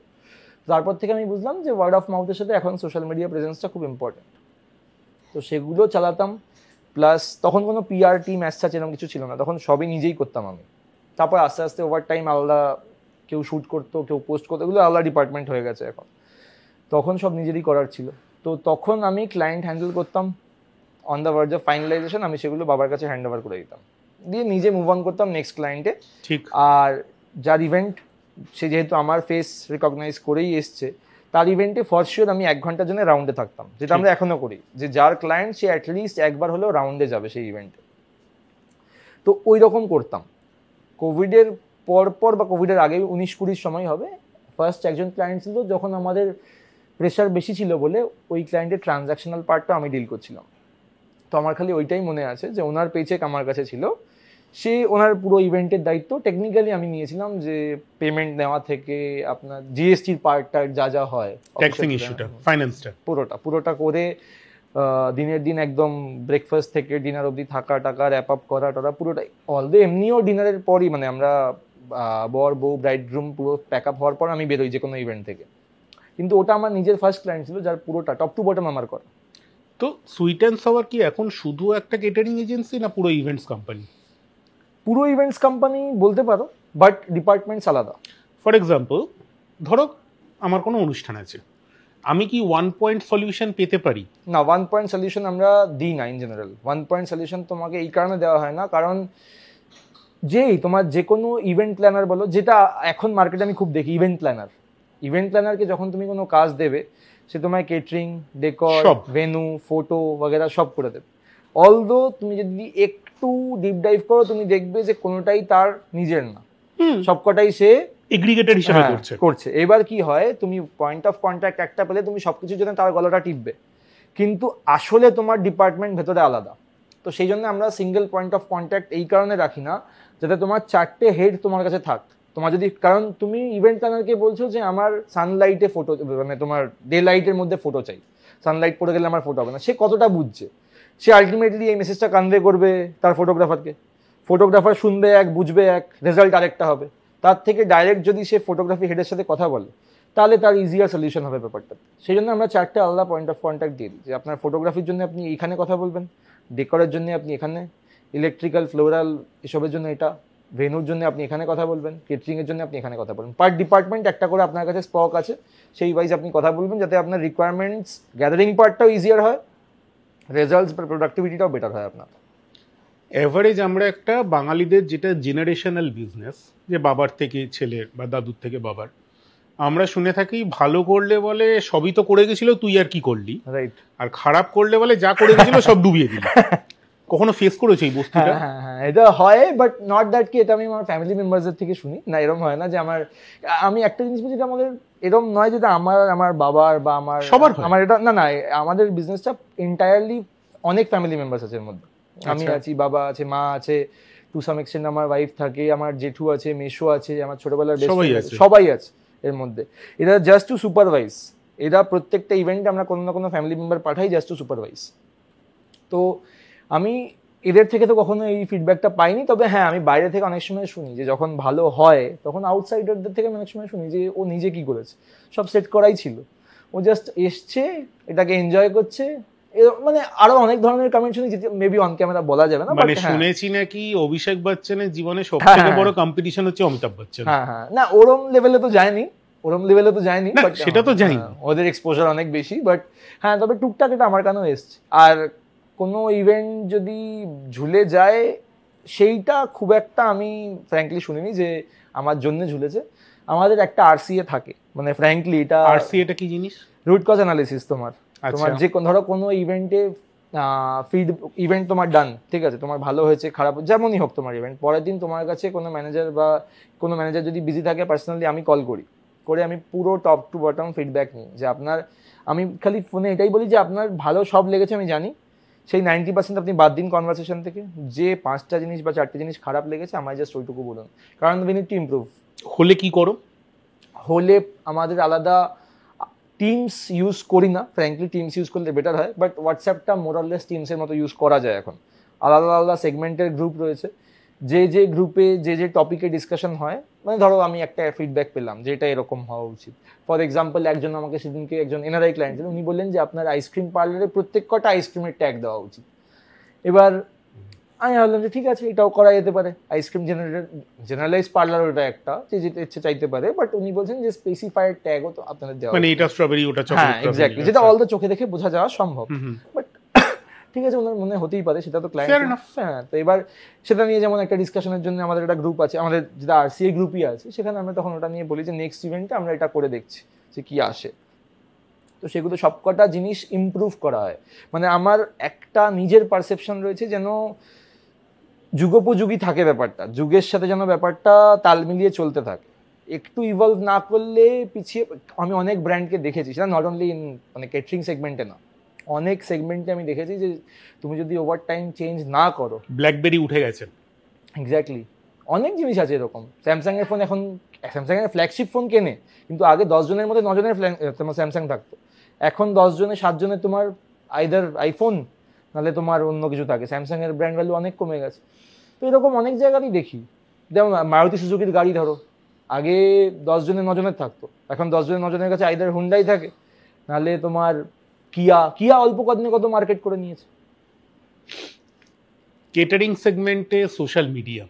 তারপর থেকে আমি বুঝলাম যে ওয়ার্ড অফ মাউথের সাথে এখন সোশ্যাল মিডিয়া প্রেজেন্সটা খুব ইম্পর্টেন্ট তো সেগুলো চালাতাম প্লাস তখন কোনো পিআর টিম অ্যাসাচ এরকম কিছু ছিল না। তখন সবই নিজেই করতাম আমি। তারপর আস্তে আস্তে ওভার টাইম আলাদা কেউ শ্যুট করতো কেউ পোস্ট করতো এগুলো আলাদা ডিপার্টমেন্ট হয়ে গেছে এখন। তখন সব নিজেরই করার ছিল। তো তখন আমি ক্লায়েন্ট হ্যান্ডেল করতাম। On the word of finalization আমি সেগুলো বাবার কাছে হ্যান্ড ওভার করে দিতাম। দিয়ে নিজে মুভ অন করতাম নেক্সট ক্লায়েন্টে ঠিক। আর যার ইভেন্ট সে যেহেতু আমার ফেস রেকগনাইজ করেই এসছে তার ইভেন্টে ফার্স্ট শিওর আমি এক ঘণ্টার জন্য রাউন্ডে থাকতাম যেটা আমরা এখনও করি যে যার ক্লায়েন্ট সে অ্যাটলিস্ট একবার হলেও রাউন্ডে যাবে সেই ইভেন্টে তো ওই রকম করতাম কোভিডের পর পর বা কোভিডের আগে উনিশ কুড়ির সময় হবে ফার্স্ট একজন ক্লায়েন্ট ছিল যখন আমাদের প্রেশার বেশি ছিল বলে ওই ক্লায়েন্টের ট্রানজ্যাকশনাল পার্টটা আমি ডিল করছিলাম। তো আমার খালি ওইটাই মনে আছে যে ওনার পেচেক আমার কাছে ছিল সে ওনার পুরো ইভেন্টের দায়িত্ব। টেকনিক্যালি আমি নিয়েছিলাম যে পেমেন্ট নেওয়া থেকে আপনার জিএসটির পার্টটা যা যা হয় ট্যাক্সিং ইস্যুটা ফাইন্যান্সটা পুরোটা পুরোটা করে দিনের দিন একদম ব্রেকফাস্ট থেকে ডিনার অবধি থাকা টাকা র্যাপ আপ করা টরা পুরোটাই। অলদো এমনিও ডিনারের পরই মানে আমরা বর বউ ব্রাইড রুম পুরো প্যাক আপ হওয়ার পর আমি বেরোই যে কোনো ইভেন্ট থেকে। কিন্তু ওটা আমার নিজের ফার্স্ট ক্লায়েন্ট ছিল যার পুরোটা টপ টু বটম আমার করা। তো সুইট অ্যান্ড সাওয়ার কি এখন শুধু একটা কেটারিং এজেন্সি না পুরো ইভেন্টস কোম্পানি পুরো ইভেন্টস কোম্পানি বলতে পারো বাট ডিপার্টমেন্টস আলাদা ফর এক্সাম্পল ধরো আমার কোনো অনুষ্ঠান আছে আমি কি ওয়ান পয়েন্ট সলিউশন পেতে পারি না ওয়ান পয়েন্ট সলিউশন আমরা দিই না in general one point solution তোমাকে এই কারণে দেওয়া হয় না কারণ যেই তোমার যে কোনো ইভেন্ট প্ল্যানার বলো যেটা এখন মার্কেটে আমি খুব দেখি ইভেন্ট প্ল্যানার ইভেন্ট প্ল্যানারকে যখন তুমি কোনো কাজ দেবে সে তোমায় কেটারিং ডেকর সব। ভেনু ফটো वगैरह সব করে দেবে অলদো তুমি যদি একটু ডিপ ডাইভ করো তুমি দেখবে যে কোনোটাই তার নিজের না। সবকটাই সে এগ্রিগেটর হিসেবে হ্যাঁ, করছে। করছে। এবার কি হয় তুমি পয়েন্ট অফ কন্ট্যাক্ট একটা পেলে তুমি সবকিছুর জন্য তার গলাটা টিপবে। কিন্তু আসলে তোমার ডিপার্টমেন্ট ভেতরে আলাদা। তো সেই জন্য আমরা সিঙ্গেল পয়েন্ট অফ কন্ট্যাক্ট এই কারণে রাখি না যাতে তোমার চারটে হেড তোমার কাছে থাক। তোমার যদি কারণ তুমি ইভেন্ট প্ল্যানারকে বলছো যে আমার সানলাইটে ফটো মানে তোমার ডে লাইটের মধ্যে ফটো চাই। সানলাইট পড়ে গেলে আমার ফটো হবে না। সে কতটা বুঝছে? সে আলটিমেটলি এই মেসেজটা কনভে করবে তার ফটোগ্রাফারকে ফটোগ্রাফার শুনবে এক, বুঝবে এক রেজাল্ট আরেকটা হবে। তার থেকে ডাইরেক্ট যদি সে ফটোগ্রাফি হেডের সাথে কথা বলে, তাহলে তার ইজিয়ার সলিউশন হবে ব্যাপারটা। সেই জন্য আমরা চারটে আলাদা পয়েন্ট অফ কন্ট্যাক্ট দিয়ে দিই। যে আপনার ফটোগ্রাফির জন্য আপনি এইখানে কথা বলবেন ডেকোরের জন্য আপনি এখানে ইলেকট্রিক্যাল ফ্লোরাল এসবের জন্য এটা ভেনুর জন্য আপনি এখানে কথা বলবেন কেটারিংয়ের জন্য আপনি এখানে কথা বলবেন। পার ডিপার্টমেন্ট একটা করে আপনার কাছে স্টক আছে, সেই ওয়াইজ আপনি কথা বলবেন যাতে আপনার রিকোয়ারমেন্টস গ্যাদারিং পার্টটাও ইজিয়ার হয় রেজাল্টস বা প্রোডাক্টিভিটিটাও বেটার হয় আপনার। অ্যাভারেজ আমরা একটা বাঙালিদের যেটা জেনারেশনাল বিজনেস যে বাবার থেকে ছেলের বা দাদুর থেকে বাবার আমরা শুনে থাকি ভালো করলে বলে সবই তো করে গেছিল তুই আর কি করলি? রাইট আর খারাপ করলে বলে যা করে গেছিল সব ডুবিয়ে দিলি। কখনো ফেস করেছ এই বস্তুটা? হ্যাঁ হ্যাঁ হ্যাঁ এটা হয় বাট নট দ্যাট কি এটা আমি আমার ফ্যামিলি মেম্বার্সের থেকে শুনি। না এরকম হয় না যে আমার আমি একটা জিনিস যেটা আমাদের এরকম নয় যেটা আমার আমার বাবার বা আমার সবার আমার এটা না না আমাদের বিজনেসটা এন্টায়ারলি অনেক ফ্যামিলি মেম্বার্স আছে এর মধ্যে। আমি আচ্ছা। আছি বাবা আছে মা আছে টু সাম এক্সটেন্ট আমার ওয়াইফ থাকে আমার জেঠু আছে মেশো আছে আমার ছোটবেলার সবাই আছে। সবাই আছে এর মধ্যে। এটা জাস্ট টু সুপারভাইজ এরা প্রত্যেকটা ইভেন্টে আমরা কোনো না কোনো ফ্যামিলি মেম্বার পাঠাই জাস্ট টু সুপারভাইজ তো আমি এদের থেকে তো কখনো এই ফিডব্যাকটা পাইনি তবে হ্যাঁ আমি বাইরে থেকে অনেক সময় শুনি যে যখন ভালো হয় তখন আউটসাইডারদের থেকে অনেক সময় শুনি যে ও নিজে কি করেছে। সব সেট করাই ছিল। ও জাস্ট এসছে এটাকে এনজয় করছে। মানে আরও অনেক ধরনের কমেন্ট শুনি যেটা মেবি অন ক্যামেরা বলা যাবে না মানে হ্যাঁ। শুনেছি নাকি অভিষেক বচ্চনের জীবনে সব হ্যাঁ, থেকে হ্যাঁ। বড় কম্পিটিশন হচ্ছে অমিতাভ বচ্চন? হ্যাঁ হ্যাঁ। না ওরম লেভেলে তো যায়নি। ওরম লেভেলে তো যায়নি but সেটা তো। হ্যাঁ, ওদের এক্সপোজার অনেক বেশি বাট হ্যাঁ তবে টুকটাক এটা আমার কানেও এসছে। আর কোনো ইভেন্ট যদি ঝুলে যায় সেইটা খুব একটা আমি ফ্র্যাঙ্কলি শুনিনি যে আমার জন্য ঝুলেছে। আমাদের একটা আরসিএ থাকে মানে ফ্র্যাঙ্কলি এটা আর এটা কি জিনিস? রুট কজ অ্যানালিসিস তোমার। তোমার আচ্ছা যে কোন- ধরো কোনো ইভেন্টে ফিড ইভেন্ট তোমার ডান ঠিক আছে? তোমার ভালো হয়েছে খারাপ যেমনই হোক তোমার ইভেন্ট পরের দিন তোমার কাছে কোনো ম্যানেজার বা কোনো ম্যানেজার যদি বিজি থাকে পার্সোনালি আমি কল করি। করে আমি পুরো টপ টু বটম ফিডব্যাক নিই যে আপনার আমি খালি ফোনে এটাই বলি যে আপনার ভালো সব লেগেছে আমি জানি। সেই নাইনটি পার্সেন্ট আপনি বাদ দিন কনভারসেশন থেকে। যে পাঁচটা জিনিস বা চারটে জিনিস খারাপ লেগেছে আমায় জাস্ট ওইটুকু বলুন। কারণ উই নিড টু ইম্প্রুভ হলে কি করো? হলে আমাদের আলাদা টিমস ইউজ করি না। ফ্র্যাঙ্কলি টিমস ইউজ করলে বেটার হয়। বাট হোয়াটসঅ্যাপটা মোরাললেস টিমসের মতো ইউজ করা যায় এখন। আলাদা আলাদা সেগমেন্টের গ্রুপ রয়েছে। যে যে গ্রুপে যে যে টপিকে ডিসকাশন হয় মানে ধরো আমি একটা ফিডব্যাক পেলাম যে এটা এরকম হওয়া উচিত। ফর এক্সাম্পল একজন আমাকে সেদিনকে একজন এনআরআই ক্লায়েন্ট ছিলেন উনি বললেন যে আপনার আইসক্রিম পার্লারে প্রত্যেক কটা আইসক্রিমের ট্যাগ দেওয়া উচিত। এবার আমি ভাবলাম যে ঠিক আছে এটাও করা যেতে পারে। আইসক্রিম জেনারেল জেনারেলাইজ পার্লার ওটা একটা যে যেটা ইচ্ছে চাইতে পারে বাট উনি বলছেন যে স্পেসিফাইড ট্যাগও তো আপনাদের দেওয়া মানে এটা স্ট্রবেরি ওটা চকলেট হ্যাঁ এক্স্যাক্টলি যেটা অল দ্য চোখে দেখে বোঝা যাওয়া সম্ভব। হুম। ঠিক আছে ওনার মনে হতেই পারে সেটা তো ক্লায়েন্ট হ্যাঁ তো এবার সেটা নিয়ে যেমন একটা ডিসকাশনের জন্য আমাদের একটা গ্রুপ আছে আমাদের যেটা আর আরসিএ গ্রুপই আছে সেখানে আমরা তখন ওটা নিয়ে বলি যে নেক্সট ইভেন্টে আমরা এটা করে দেখছি যে কি আসে। তো সেগুলো সবকটা জিনিস ইমপ্রুভ করা হয়। মানে আমার একটা নিজের পারসেপশন রয়েছে যেন যুগোপযোগী থাকে ব্যাপারটা যুগের সাথে যেন ব্যাপারটা তাল মিলিয়ে চলতে থাকে। একটু ইভলভ না করলে পিছিয়ে আমি অনেক ব্র্যান্ডকে দেখেছি সেটা নট অনলি ইন মানে ক্যাটারিং সেগমেন্টে না। অনেক সেগমেন্টে আমি দেখেছি যে তুমি যদি ওভার টাইম চেঞ্জ না করো। ব্ল্যাকবেরি উঠে গেছে। এক্স্যাক্টলি অনেক জিনিস আছে এরকম। স্যামসাং এর ফোন এখন স্যামসাং এর ফ্ল্যাগশিপ ফোন কেনে? কিন্তু আগে দশ জনের মধ্যে নজনের তোমার স্যামসাং থাকতো। এখন দশ জনে সাত জনের তোমার আইদার আইফোন নাহলে তোমার অন্য কিছু থাকে। স্যামসাং এর ব্র্যান্ড ভ্যালু অনেক কমে গেছে। তো এরকম অনেক জায়গাতেই দেখি। যেমন মারুতি সুজুকির গাড়ি ধরো। আগে দশ জনের নজনের থাকতো। এখন দশ জনের নজনের কাছে আইদার হুন্ডাই থাকে। নাহলে তোমার কিয়া কিয়া অল্প কদিনে কত মার্কেট করে নিয়েছে। কেটারিং সেগমেন্টে সোশ্যাল মিডিয়া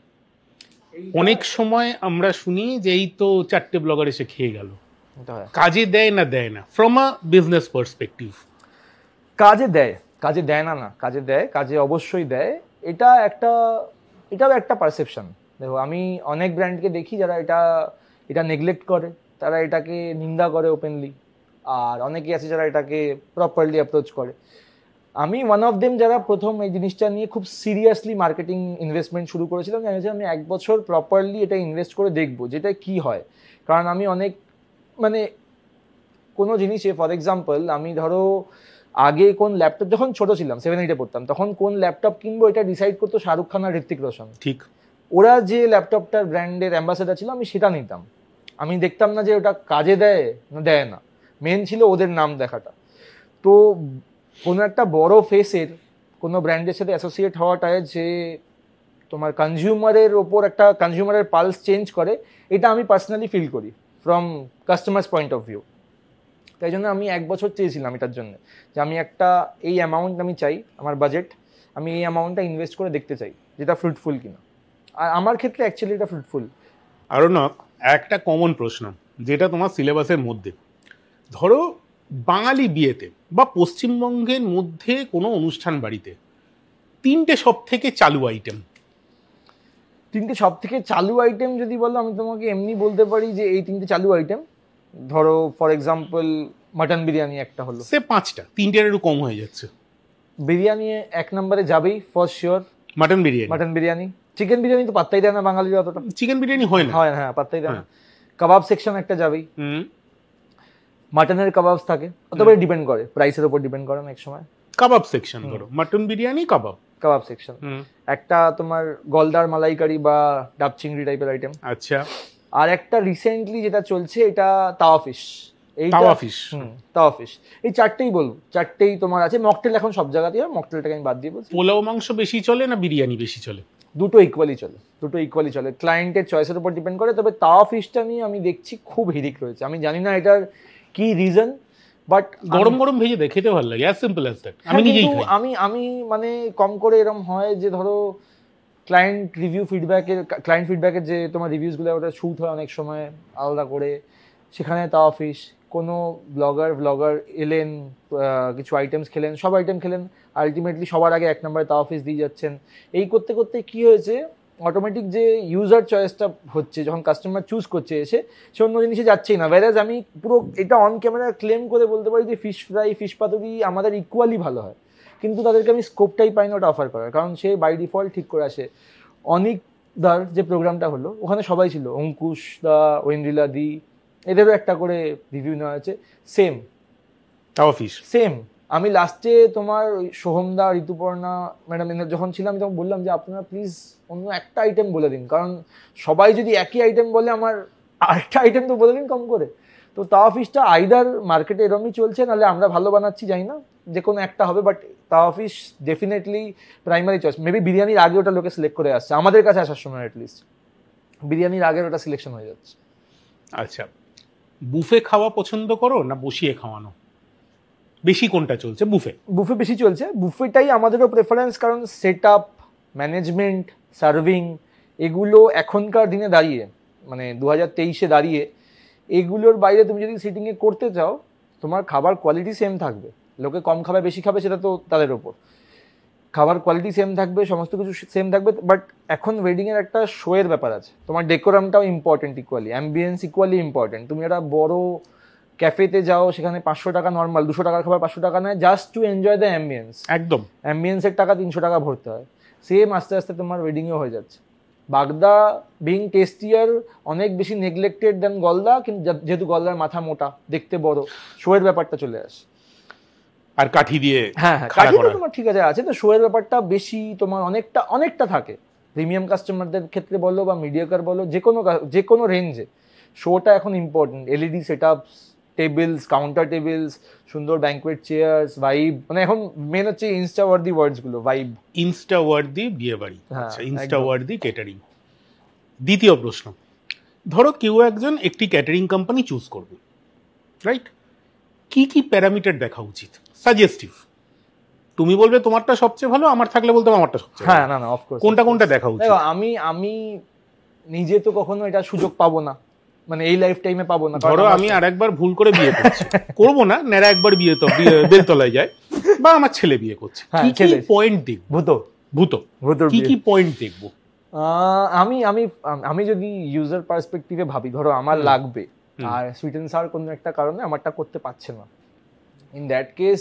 অনেক সময় আমরা শুনি যে এই তো চারটে ব্লগার এসে খেয়ে গেল। কাজে দেয় না দেয় না। ফ্রম আ বিজনেস পার্সপেক্টিভ কাজে দেয় কাজে দেয় না না। কাজে দেয় কাজে অবশ্যই দেয়। এটা একটা এটাও একটা পারসেপশন দেখো আমি অনেক ব্র্যান্ডকে দেখি যারা এটা এটা নেগলেক্ট করে। তারা এটাকে নিন্দা করে ওপেনলি আর অনেকেই আছে যারা এটাকে প্রপারলি অ্যাপ্রোচ করে। আমি ওয়ান অফ দেম যারা প্রথম এই জিনিসটা নিয়ে খুব সিরিয়াসলি মার্কেটিং ইনভেস্টমেন্ট শুরু করেছিলাম জানিয়েছি আমি এক বছর প্রপারলি এটা ইনভেস্ট করে দেখব যেটা কি হয়। কারণ আমি অনেক মানে কোনো জিনিসে ফর এক্সাম্পল আমি ধরো আগে কোন ল্যাপটপ যখন ছোট ছিলাম সেভেন এইটে পড়তাম তখন কোন ল্যাপটপ কিনবো এটা ডিসাইড করতো শাহরুখ খান আর ঋত্বিক রোশন। ঠিক। ওরা যে ল্যাপটপটার ব্র্যান্ডের অ্যাম্বাসেডার ছিল আমি সেটা নিতাম। আমি দেখতাম না যে ওটা কাজে দেয় না দেয় না। মেন ছিল ওদের নাম দেখাটা। তো কোনো একটা বড় ফেসের কোনো ব্র্যান্ডের সাথে অ্যাসোসিয়েট হওয়াটায় যে তোমার কনজিউমারের ওপর একটা কনজিউমারের পালস চেঞ্জ করে, এটা আমি পার্সোনালি ফিল করি from customers point of view তাই জন্য আমি এক বছর চেয়েছিলাম এটার জন্য যে আমি একটা এই অ্যামাউন্ট আমি চাই, আমার বাজেট আমি এই অ্যামাউন্টটা ইনভেস্ট করে দেখতে চাই যেটা ফ্রুটফুল কিনা। আর আমার ক্ষেত্রে অ্যাকচুয়ালি এটা ফ্রুটফুল আরও না একটা কমন প্রশ্ন, যেটা তোমার সিলেবাসের মধ্যে। ধরো বাঙালি বিয়েতে বা পশ্চিমবঙ্গের মধ্যে কোনো অনুষ্ঠান বাড়িতে তিনটে সব থেকে চালু আইটেম তিনটে সব থেকে চালু আইটেম যদি বলো আমি তোমাকে এমনি বলতে পারি যে এই তিনটে চালু আইটেম ধরো ফর এক্সাম্পল মাটন বিরিয়ানি একটা হলো। সে পাঁচটা তিনটের একটু কম হয়ে যাচ্ছে। বিরিয়ানি এক নম্বরে যাবেই first sure mutton biryani. Mutton biryani. Chicken biryani তো পাত্তাই দেয় না বাঙালিরা অতটা। চিকেন বিরিয়ানি হয় না। হয় না হ্যাঁ পাত্তাই দেয় না। হ্যাঁ। কাবাব সেকশন একটা যাবেই। হুম। মাটনের কাবাবস থাকে তবে ডিপেন্ড করে প্রাইসের উপর ডিপেন্ড করে এক সময়। কাবাব সেকশন ধরো mutton biryani kebab. Kebab section একটা তোমার গলদার মালাইকারি বা ডাব চিংড়ি টাইপের আইটেম আচ্ছা। আর একটা রিসেন্টলি যেটা চলছে এটা তাওয়া ফিশ এই তাওয়া ফিশ তাওয়া ফিশ এই চারটেই বলব চারটেই তোমার আছে। মকটেল এখন সব জায়গাতেই হয় মকটেলটাকে আমি বাদ দিয়ে বলছি। পোলাও মাংস বেশি চলে না বিরিয়ানি বেশি চলে? দুটো ইকুয়ালি চলে দুটো ইকুয়ালি চলে। ক্লায়েন্টের চয়েসের উপর ডিপেন্ড করে তবে তাওয়া ফিশটা নিয়ে আমি দেখছি খুব হিরিক রয়েছে। আমি জানি না এটার কি রিজন বাট গরম গরম ভেজে দেয় খেতে ভালো লাগে অ্যাজ সিম্পল অ্যাজ দ্যাট আমি নিজেই খাই। আমি আমি মানে কম করে এরকম হয় যে ধরো ক্লায়েন্ট রিভিউ ফিডব্যাকের ক্লায়েন্ট ফিডব্যাকের যে তোমার রিভিউসগুলো ওটা শ্যুট হয় অনেক সময় আলাদা করে। সেখানে তা অফিস কোনো ব্লগার ব্লগার এলেন কিছু আইটেমস খেলেন সব আইটেম খেলেন। আলটিমেটলি সবার আগে এক নম্বরে তা অফিস দিয়ে যাচ্ছেন। এই করতে করতে কি হয়েছে অটোমেটিক যে ইউজার চয়েসটা হচ্ছে যখন কাস্টমার চুজ করছে এসে সে অন্য জিনিসে যাচ্ছেই না। ভ্যারাজ আমি পুরো এটা অন ক্যামেরা ক্লেম করে বলতে পারি যে ফিশ ফ্রাই ফিশ পাতুরি আমাদের ইকুয়ালি ভালো হয়। কিন্তু তাদেরকে আমি স্কোপটাই পাই না ওটা অফার করার। কারণ সে বাই ডিফল্ট ঠিক করে আসে। অনিক দার যে প্রোগ্রামটা হলো ওখানে সবাই ছিল। অঙ্কুশ দা ওয়েন্দ্রিলা দি এদেরও একটা করে রিভিউ নেওয়া হয়েছে। সেম তাওয়া ফিশ সেম আমি লাস্টে তোমার সোহমদা ঋতুপর্ণা ম্যাডাম যখন ছিলাম তখন বললাম যে আপনারা প্লিজ অন্য একটা আইটেম বলে দিন। কারণ সবাই যদি একই আইটেম বলে আমার আরেকটা আইটেম তো বলে দিন কম করে। তো তাওয়া ফিশটা আইদার মার্কেটে এরমই চলছে নাহলে আমরা ভালো বানাচ্ছি জানি না। যে কোনো একটা হবে but tawa fish definitely primary choice maybe বিরিয়ানির আগে ওটা লোকে সিলেক্ট করে আসছে আমাদের কাছে আসার সময় অ্যাটলিস্ট বিরিয়ানির আগের ওটা সিলেকশন হয়ে যাচ্ছে। আচ্ছা। বুফে খাওয়া পছন্দ করো না বসিয়ে খাওয়ানো? বেশি কোনটা চলছে? বুফে বুফে বেশি চলছে। বুফেটাই আমাদেরও প্রেফারেন্স কারণ সেট আপ ম্যানেজমেন্ট সার্ভিং এগুলো এখনকার দিনে দাঁড়িয়ে মানে দু হাজার তেইশে দাঁড়িয়ে এগুলোর বাইরে তুমি যদি সিটিংয়ে করতে চাও তোমার খাবার কোয়ালিটি সেম থাকবে। লোকে কম খাবে বেশি খাবে সেটা তো তাদের ওপর। খাবার কোয়ালিটি সেম থাকবে সমস্ত কিছু সেম থাকবে বাট এখন ওয়েডিংয়ের একটা শোয়ের ব্যাপার আছে। তোমার ডেকোরামটাও important equally ambience equally important তুমি একটা বড় ক্যাফেতে যাও সেখানে পাঁচশো টাকা নর্মাল দুশো টাকার খাবার পাঁচশো টাকা নেয় just to enjoy the ambience একদম। অ্যাম্বিয়েন্সের টাকা তিনশো টাকা ভরতে হয়। সেম আস্তে আস্তে তোমার ওয়েডিংয়েও হয়ে যাচ্ছে। বাগদা বিং টেস্টিয়ার অনেক বেশি নেগলেক্টেড দেন গলদা কিন্তু যেহেতু গলদার মাথা মোটা দেখতে বড় শোয়ের ব্যাপারটা চলে আসে। আর কাঠি দিয়ে হ্যাঁ হ্যাঁ তোমার ঠিক আছে আছে তো শোয়ের ব্যাপারটা বেশি তোমার অনেকটা অনেকটা থাকে। প্রিমিয়াম কাস্টমারদের ক্ষেত্রে বলো বা মিডিয়াকার বলো যে কোনো যে কোনো রেঞ্জে শোটা এখন important LED setups tables counter tables সুন্দর ব্যাঙ্কুয়েট চেয়ার্স ভাইব মানে এখন মেন হচ্ছে ইনস্টা ওয়ার্দি ওয়ার্ডসগুলো ভাইব ইনস্টা ওয়ার্দি বিয়ে বাড়ি হ্যাঁ, আচ্ছা ইনস্টা একদম। ওয়ার্দি ক্যাটারিং দ্বিতীয় প্রশ্ন ধরো কেউ একজন একটি ক্যাটারিং কোম্পানি চুজ করবে রাইট কি কি প্যারামিটার দেখা উচিত? সাজেস্টিভ তুমি বলবে তোমারটা সবচেয়ে ভালো আমার থাকলে বলতে আমারটা সবচেয়ে হ্যাঁ না না অফকোর্স কোনটা কোনটা দেখা উচিত? আমি আমি নিজে তো কখনো এটা সুযোগ পাবো না। মানে এই লাইফ টাইমে পাবো না ধরো আমি আর একবার ভুল করে বিয়ে করছি। করব না নেড়া একবার বিয়ে তো বেলতলায় যায়। বা আমার ছেলে বিয়ে করছে। হ্যাঁ, কি কি। পয়েন্ট দেখব? ভূত। ভূত। ভূত কি কি পয়েন্ট দেখব? আমি আমি আমি যদি ইউজার পার্সপেক্টিভে ভাবি ধরো আমার লাগবে। আর সুইটেন সার কোনো একটা কারণে আমারটা করতে পারছে না। ইন দ্যাট কেস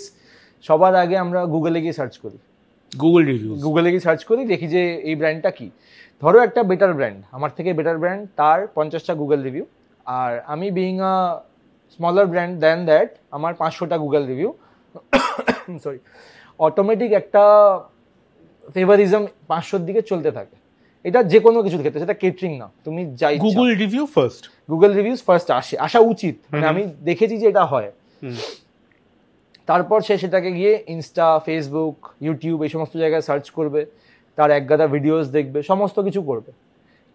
সবার আগে আমরা গুগলে গিয়ে সার্চ করি। গুগল রিভিউ গুগলে গিয়ে সার্চ করি দেখি যে এই ব্র্যান্ডটা কি। ধরো একটা বেটার ব্র্যান্ড আমার থেকে বেটার ব্র্যান্ড তার পঞ্চাশটা গুগল রিভিউ আর আমি being a smaller brand then that আমার পাঁচশোটা গুগল রিভিউ সরি অটোমেটিক একটা ফেভারিজম পাঁচশোর দিকে চলতে থাকে। এটা যে কোনো কিছুর ক্ষেত্রে সেটা কেটারিং না তুমি যাই Google review first Google reviews first আসে আসা উচিত। মানে আমি দেখেছি যে এটা হয়। তারপর সে সেটাকে গিয়ে ইনস্টা ফেসবুক ইউটিউব এই সমস্ত জায়গায় সার্চ করবে। তার একগাদা ভিডিওস দেখবে সমস্ত কিছু করবে।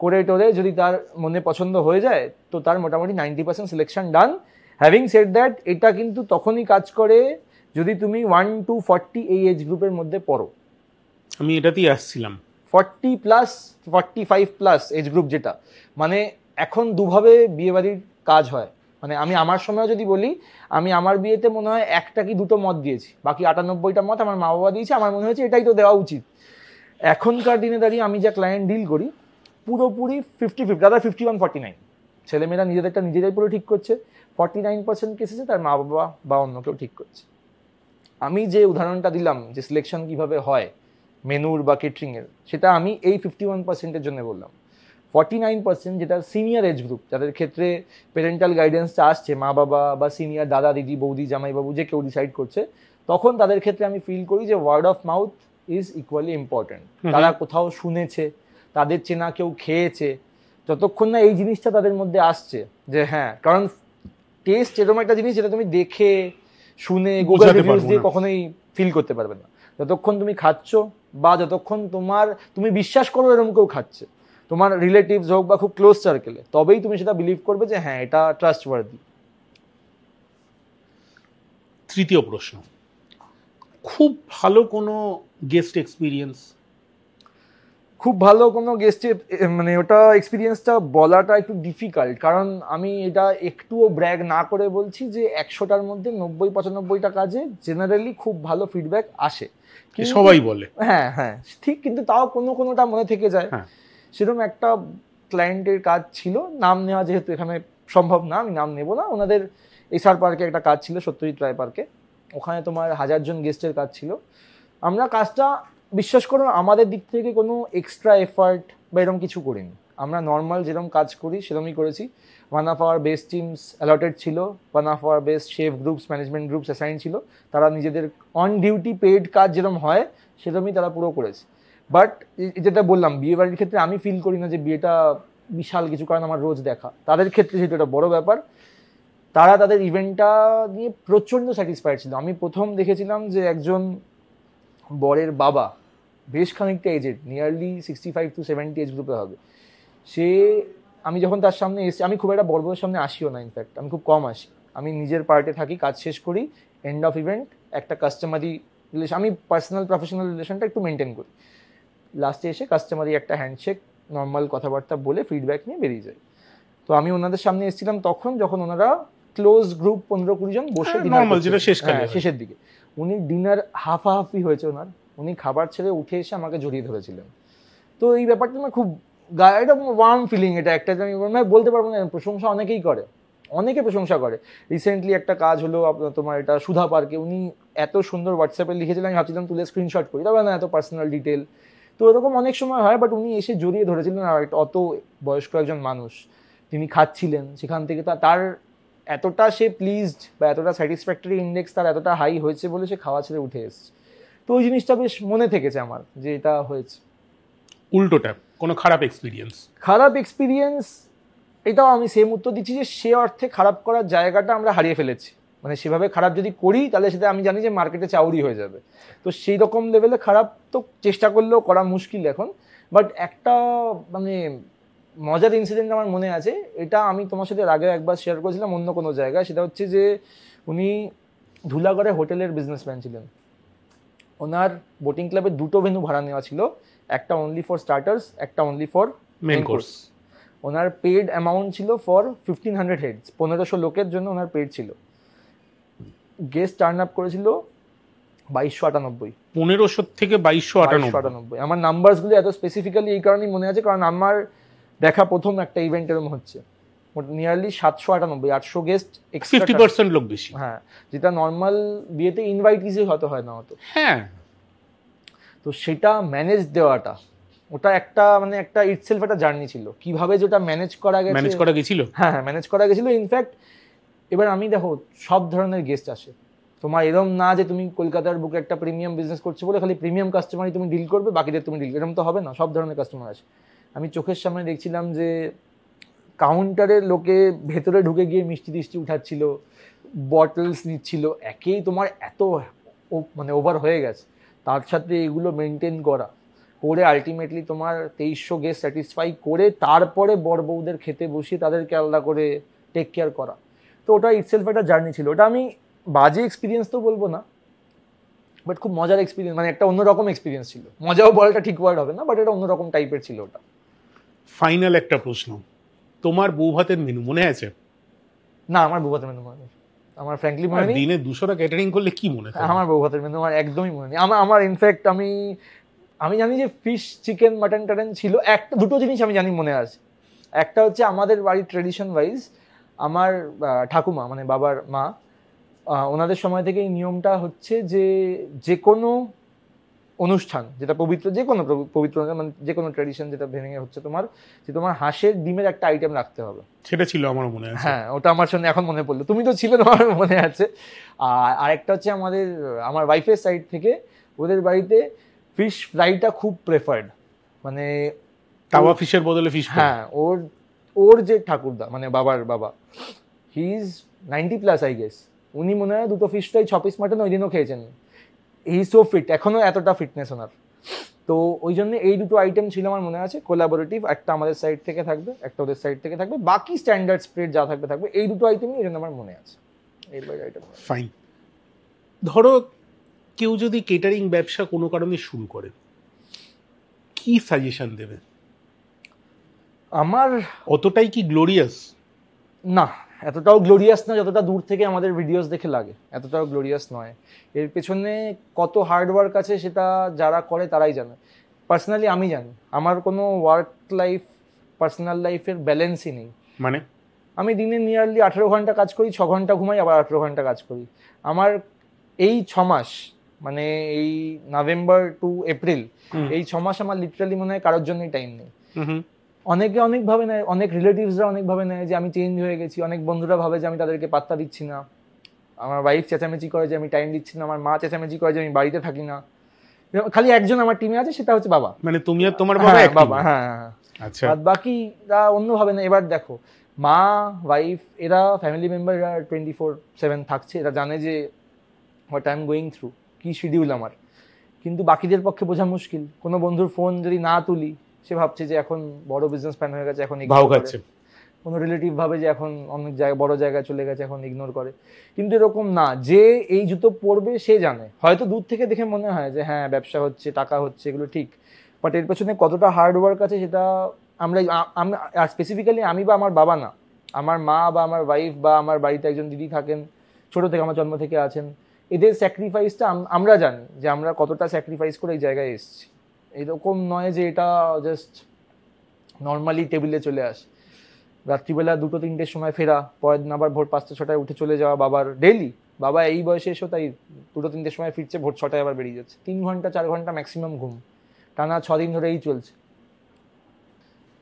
করে টোরে যদি তার মনে পছন্দ হয়ে যায় তো তার মোটামুটি ninety percent selection done having set that এটা কিন্তু তখনই কাজ করে যদি তুমি ওয়ান টু ফর্টি এই এজ গ্রুপের মধ্যে পড়ো। আমি এটাতেই আসছিলাম। Forty plus forty five plus age group যেটা মানে এখন দুভাবে বিয়েবাড়ির কাজ হয়। মানে আমি আমার সময় যদি বলি আমি আমার বিয়েতে মনে হয় একটা কি দুটো মত দিয়েছি বাকি আটানব্বইটা মত আমার মা বাবা দিয়েছে আমার মনে হয়েছে এটাই তো দেওয়া উচিত। এখনকার দিনে দাঁড়িয়ে আমি যা ক্লায়েন্ট ডিল করি পুরোপুরি ফিফটি ফিফটি দাদা ফিফটি ওয়ান ফর্টি নাইন ছেলেমেয়েরা নিজেদেরটা নিজেরাই পুরো ঠিক করছে। ফর্টি নাইন পার্সেন্ট কেসেসে তার মা বাবা বা অন্য কেউ ঠিক করছে। আমি যে উদাহরণটা দিলাম যে সিলেকশন কীভাবে হয় মেনুর বা কেটারিংয়ের সেটা আমি এই ফিফটি ওয়ান পার্সেন্টের জন্য বললাম। ফর্টি নাইন পার্সেন্ট যেটা সিনিয়র এজ গ্রুপ যাদের ক্ষেত্রে প্যারেন্টাল গাইডেন্সটা আসছে মা বাবা বা সিনিয়র দাদা দিদি বৌদি জামাইবাবু যে কেউ ডিসাইড করছে তখন তাদের ক্ষেত্রে আমি ফিল করি যে word of mouth is equally important তারা কোথাও শুনেছে তাদের চেনা কেউ খেয়েছে যতক্ষণ না এই জিনিসটা তাদের মধ্যে আসছে যে হ্যাঁ কারণ টেস্ট এরকম একটা জিনিস যেটা তুমি দেখে শুনে গুগল রিভিউজ দিয়ে কখনোই ফিল করতে পারবে না। যতক্ষণ তুমি খাচ্ছ বা যতক্ষণ তোমার তুমি বিশ্বাস করো এরকম কেউ খাচ্ছে তোমার রিলেটিভস হোক বা খুব ক্লোজ সার্কেলে তবেই তুমি সেটা বিলিভ করবে যে হ্যাঁ এটা ট্রাস্ট ওয়ার্দি তৃতীয় প্রশ্ন। খুব ভালো কোনো গেস্ট এক্সপিরিয়েন্স খুব ভালো কোনো গেস্টের মানে ওটা এক্সপিরিয়েন্সটা বলাটা একটু ডিফিকাল্ট কারণ আমি এটা একটুও ব্র্যাগ না করে বলছি যে একশোটার মধ্যে নব্বই পঁচানব্বইটা কাজে জেনারেলি খুব ভালো ফিডব্যাক আসে। সবাই বলে। হ্যাঁ হ্যাঁ ঠিক কিন্তু তাও কোনো কোনোটা মনে থেকে যায়। হ্যাঁ। সেরকম একটা ক্লায়েন্টের কাজ ছিল নাম নেওয়া যেহেতু এখানে সম্ভব না আমি নাম নেব না ওনাদের এসআর পার্কে একটা কাজ ছিল সত্যজিৎ রায় পার্কে ওখানে তোমার হাজার জন গেস্টের কাজ ছিল। আমরা কাজটা বিশ্বাস করো আমাদের দিক থেকে কোনো এক্সট্রা এফার্ট বা এরকম কিছু করিনি। আমরা নর্মাল যেরকম কাজ করি, সেরকমই করেছি। One of our best teams allotted ছিল one of our best chef groups management groups assign ছিল। তারা নিজেদের অন ডিউটি পেড কাজ যেরকম হয়, সেরকমই তারা পুরো করেছে। বাট যেটা বললাম, বিয়ে বাড়ির ক্ষেত্রে আমি ফিল করি না যে বিয়েটা বিশাল কিছু, কারণ আমার রোজ দেখা। তাদের ক্ষেত্রে যেহেতু এটা বড় ব্যাপার, তারা তাদের ইভেন্টটা নিয়ে প্রচণ্ড স্যাটিসফাইড ছিল। আমি প্রথম দেখেছিলাম যে একজন বরের বাবা বেশ খানিকটা aged nearly sixty five to seventy age গ্রুপে হবে। সে আমি যখন তার সামনে এসেছি আমি খুব একটা বড় বড় সামনে আসিও না ইনফ্যাক্ট আমি খুব কম আসি। আমি নিজের পার্টে থাকি কাজ শেষ করি এন্ড অফ ইভেন্ট একটা কাস্টমারি রিলেশন আমি পার্সোনাল প্রফেশনাল রিলেশনটা একটু মেনটেন করি। লাস্টে এসে কাস্টমারি একটা হ্যান্ডশেক নর্মাল কথাবার্তা বলে ফিডব্যাক নিয়ে বেরিয়ে যায়। তো আমি ওনাদের সামনে এসেছিলাম তখন যখন ওনারা ক্লোজ গ্রুপ পনেরো কুড়ি জন বসে হ্যাঁ, হয়। শেষের দিকে। উনি ডিনার হাফাহাফি হয়েছে ওনার। উনি খাবার ছেড়ে উঠে এসে আমাকে জড়িয়ে ধরেছিলেন। তো এই ব্যাপারটা না খুব গায়ে একটা ওয়ার্ম ফিলিং এটা একটা আমি মানে বলতে পারব না, প্রশংসা অনেকেই করে, অনেকে প্রশংসা করে। রিসেন্টলি একটা কাজ হলো তোমার এটা সুধা পার্কে উনি এত সুন্দর হোয়াটসঅ্যাপে লিখেছিলেন, আমি ভাবছিলাম তুলে স্ক্রিনশট করি, তবে না, এত পার্সোনাল ডিটেল তো এরকম অনেক সময় হয় বাট উনি এসে জড়িয়ে ধরেছিলেন, আর অত বয়স্ক একজন মানুষ, তিনি খাচ্ছিলেন, সেখান থেকে তার এতটা সে প্লিজড বা এতটা স্যাটিসফ্যাক্টরি ইন্ডেক্স তার এতটা হাই হয়েছে বলে সে খাওয়া ছেড়ে উঠে এসেছে। তো ওই জিনিসটা বেশ মনে থেকেছে আমার যে এটা হয়েছে। উল্টোটা কোনো খারাপ এক্সপিরিয়েন্স খারাপ এক্সপিরিয়েন্স এটাও আমি সেম উত্তর দিচ্ছি যে সে অর্থে খারাপ করার জায়গাটা আমরা হারিয়ে ফেলেছি। মানে সেভাবে খারাপ যদি করি তাহলে সেটা আমি জানি যে মার্কেটে চাউরি হয়ে যাবে। তো সেই রকম লেভেলে খারাপ তো চেষ্টা করলেও করা মুশকিল এখন। বাট একটা মানে মজার ইনসিডেন্ট আমার মনে আছে এটা আমি তোমার সাথে আগে একবার শেয়ার করেছিলাম অন্য কোনো জায়গায়। সেটা হচ্ছে যে উনি ধুলাগড়ে হোটেলের বিজনেসম্যান ছিলেন। ওনার বোটিং ক্লাবের দুটো ভেনু ভাড়া নেওয়া ছিল একটা অনলি ফর স্টার্টার্স একটা only for main course owner paid amount ছিল ফর ফিফটিন হান্ড্রেড হেডস পনেরোশো লোকের জন্য ওনার পেড ছিল। গেস্ট টার্ন আপ করেছিল বাইশশো আটানব্বই। পনেরোশো থেকে বাইশশো আটানব্বই। আটানব্বই। আমার নাম্বারসগুলো এত স্পেসিফিক্যালি এই কারণেই মনে আছে কারণ আমার দেখা প্রথম একটা ইভেন্ট এরকম হচ্ছে। নিয়ারলি সাতশো আটানব্বই আটশো গেস্ট ফিফটি পার্সেন্ট লোক বেশি। হ্যাঁ যেটা নর্মাল বিয়েতে ইনভাইট ইজি হয়তো হয় না হতো হ্যাঁ। তো সেটা ম্যানেজ দেওয়াটা ওটা একটা মানে একটা ইটসেলফ একটা জার্নি ছিল। কীভাবে যেটা ম্যানেজ করা গেছে ম্যানেজ করা গেছিল? হ্যাঁ হ্যাঁ ম্যানেজ করা গেছিল। ইনফ্যাক্ট এবার আমি দেখো সব ধরনের গেস্ট আসে। তোমার এরম না যে তুমি কলকাতার বুকে একটা প্রিমিয়াম বিজনেস করছ বলে খালি প্রিমিয়াম কাস্টমারই তুমি ডিল করবে বাকিদের তুমি ডিল এরকম তো হবে না সব ধরনের কাস্টমার আসে। আমি চোখের সামনে দেখছিলাম যে কাউন্টারের লোকে ভেতরে ঢুকে গিয়ে মিষ্টি টিষ্টি উঠাচ্ছিল বটলস নিচ্ছিল, একেই তোমার এত মানে ওভার হয়ে গেছে। তার সাথে এগুলো মেনটেন করা, করে আলটিমেটলি তোমার তেইশশো গেস্ট স্যাটিসফাই করে তারপরে বর বউদের খেতে বসিয়ে তাদেরকে আলাদা করে টেক কেয়ার করা। তো ওটা ইটসেলফ একটা জার্নি ছিল। ওটা আমি বাজে এক্সপিরিয়েন্স তো বলব না বাট খুব মজার এক্সপিরিয়েন্স মানে একটা অন্যরকম এক্সপিরিয়েন্স ছিল। মজাও বলাটা ঠিক ওয়ার্ড হবে না বাট এটা অন্যরকম টাইপের ছিল ওটা। ফাইনাল একটা প্রশ্ন। তোমার বউ ভাতের মেনু মনে আছে? না আমার বউ ভাতের মেনু মনে নেই। আমার ফ্র্যাঙ্কলি মনে নেই। দিনে দুশোটা ক্যাটারিং করলে কি মনে থাকে আমার বউ ভাতের মেনু আমার একদমই মনে নেই। আমার আমার ইনফ্যাক্ট আমি আমি জানি যে ফিশ চিকেন মাটন টাটন ছিল একটা দুটো জিনিস আমি জানি মনে আছে। একটা হচ্ছে আমাদের বাড়ির ট্রেডিশন ওয়াইজ আমার ঠাকুমা মানে বাবার মা ওনাদের সময় থেকে এই নিয়মটা হচ্ছে যে যে কোনো অনুষ্ঠান যেটা পবিত্র যে কোনো পবিত্র মানে যে কোনো ট্র্যাডিশন যেটা ভেঙে হচ্ছে তোমার যে তোমার হাঁসের ডিমের একটা আইটেম রাখতে হবে। সেটা ছিল আমার মনে আছে। হ্যাঁ ওটা আমার সঙ্গে এখন মনে পড়ল। তুমি তো ছিলে তোমার মনে আছে। আর আরেকটা হচ্ছে আমাদের আমার ওয়াইফের সাইড থেকে ওদের বাড়িতে ফিশ ফ্রাইটা খুব প্রেফার্ড মানে তাওয়া ফিশের বদলে ফিশ হ্যাঁ ওর ওর যে ঠাকুরদা মানে বাবার বাবা he is ninety plus I guess উনি মনে হয় দুটো ফিশ ফ্রাই ছ পিস মাটন ওই দিনও খেয়েছেন। হি সো ফিট এখনও এতটা ফিটনেস ওনার। তো ওই জন্য এই দুটো আইটেম ছিল আমার মনে আছে। কোলাবোরেটিভ একটা আমাদের সাইড থেকে থাকবে একটা ওদের সাইড থেকে থাকবে। বাকি স্ট্যান্ডার্ড স্প্রেড যা থাকবে থাকবে। এই দুটো আইটেমই এই জন্য আমার মনে আছে। এই আইটেম ফাইন ধরো কেউ যদি কেটারিং ব্যবসা কোনো কারণে শুরু করে কি সাজেশন দেবে? আমার অতটাই কি গ্লোরিয়াস না এতটাও গ্লোরিয়াস না যতটা দূর থেকে আমাদের ভিডিওস দেখে লাগে। এতটাও গ্লোরিয়াস নয়। এর পেছনে কত হার্ড ওয়ার্ক আছে সেটা যারা করে তারাই জানে। পার্সোনালি আমি জানি আমার কোনো ওয়ার্ক লাইফ পার্সোনাল লাইফের ব্যালেন্সই নেই। মানে? আমি দিনে নিয়ারলি আঠেরো ঘণ্টা কাজ করি ছ ঘণ্টা ঘুমাই আবার আঠেরো ঘণ্টা কাজ করি। আমার এই ছ মাস মানে এই নভেম্বর টু এপ্রিল এই ছ মাস আমার লিটারালি মনে হয় কারোর জন্যই টাইম নেই। অনেকে অনেকভাবে নেয় অনেক রিলেটিভসরা অনেকভাবে নেয় যে আমি চেঞ্জ হয়ে গেছি অনেক বন্ধুরা ভাবে যে আমি তাদেরকে পাত্তা দিচ্ছি না। আমার ওয়াইফ চেঁচামেচি করে যে আমি টাইম দিচ্ছি না আমার মা চেঁচামেচি করে যে আমি বাড়িতে থাকি না। খালি একজন আমার টিমে আছে সেটা হচ্ছে বাবা। মানে তুমি আর তোমার বাবা হ্যাঁ, বাবা হ্যাঁ হ্যাঁ, হ্যাঁ। আচ্ছা। বাকিরা অন্যভাবে না এবার দেখো মা ওয়াইফ এরা ফ্যামিলি মেম্বাররা টোয়েন্টি ফোর সেভেন থাকছে। এরা জানে যে what I am going through key schedule আমার। কিন্তু বাকিদের পক্ষে বোঝা মুশকিল। কোনো বন্ধুর ফোন যদি না তুলি সে ভাবছে যে এখন বড় বিজনেস প্ল্যান হয়ে গেছে এখন ভাও করে। খাচ্ছে। কোনো রিলেটিভ ভাবে যে এখন অনেক জায়গায় বড় জায়গায় চলে গেছে এখন ইগনোর করে। কিন্তু এরকম না যে এই জুতো পরবে সে জানে। হয়তো দূর থেকে দেখে মনে হয় যে হ্যাঁ ব্যবসা হচ্ছে টাকা হচ্ছে এগুলো ঠিক। বাট এর পেছনে কতটা হার্ড ওয়ার্ক আছে সেটা আমরা আ- আমরা স্পেসিফিক্যালি আমি বা আমার বাবা না। আমার মা বা আমার ওয়াইফ বা আমার বাড়িতে একজন দিদি থাকেন ছোট থেকে আমার জন্ম থেকে আছেন। এদের স্যাক্রিফাইসটা আমরা জানি যে আমরা কতটা স্যাক্রিফাইস করে এই জায়গায় এসেছি। এরকম নয় যে এটা জাস্ট নর্মালি টেবিলে চলে আসে। রাত্রিবেলা দুটো, তিনটের সময় ফেরা, পরের দিন আবার ভোর পাঁচটা, ছটায় উঠে চলে যাওয়া বাবার ডেইলি বাবা এই বয়সে এসেও তাই দুটো, তিনটের সময় ফিরছে, ভোর ছটায় আবার বেরিয়ে যাচ্ছে। তিন ঘণ্টা, চার ঘণ্টা ম্যাক্সিমাম ঘুম। টানা ছ দিন ধরে এই চলছে।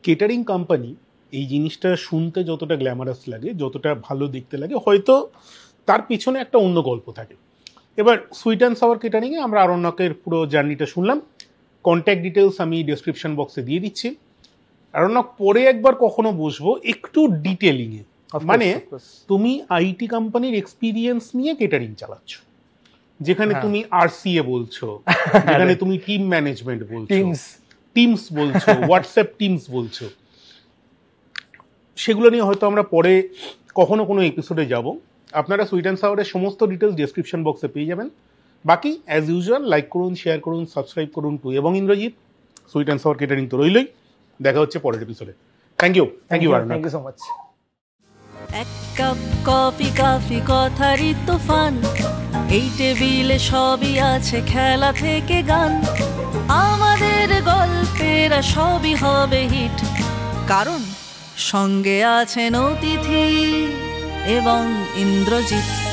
কেটারিং কোম্পানি এই জিনিসটা শুনতে যতটা গ্ল্যামারাস লাগে, যতটা ভালো দেখতে লাগে, হয়তো তার পিছনে একটা অন্য গল্প থাকে। এবার সুইট অ্যান্ড সাওয়ার কেটারিংয়ে আমরা আরণ্যকের পুরো জার্নিটা শুনলাম। কন্ট্যাক্ট ডিটেলস আমি ডিসক্রিপশন বক্সে দিয়ে দিচ্ছি। আরণ্যক পরে একবার কখনো বসবো একটু ডিটেলিংয়ে মানে তুমি আইটি কোম্পানির এক্সপিরিয়েন্স নিয়ে কেটারিং চালাচ্ছ। যেখানে হ্যাঁ। তুমি আরসিএ বলছো যেখানে তুমি টিম ম্যানেজমেন্ট বলছো। টিমস টিমস বলছো হোয়াটসঅ্যাপ টিমস বলছো। সেগুলো নিয়ে হয়তো আমরা পরে কখনো কোনো এপিসোডে যাব। আপনারা সুইট অ্যান্ড সাওয়ারের সমস্ত ডিটেলস ডিসক্রিপশন বক্সে পেয়ে যাবেন। বাকি অ্যাজ ইউজুয়াল লাইক করুন শেয়ার করুন সাবস্ক্রাইব করুন টু এবং Indrajit sweet and sour catering তো রইলই। দেখা হচ্ছে পরের এপিসোডে thank you thank you thank you so much এক কাপ কফি কাফি কথারই তুফান। এই টেবিলে সবই আছে খেলা থেকে গান। আমাদের গল্পের সবই হবে হিট কারণ সঙ্গে আছেন অতিথি এবং ইন্দ্রজিৎ।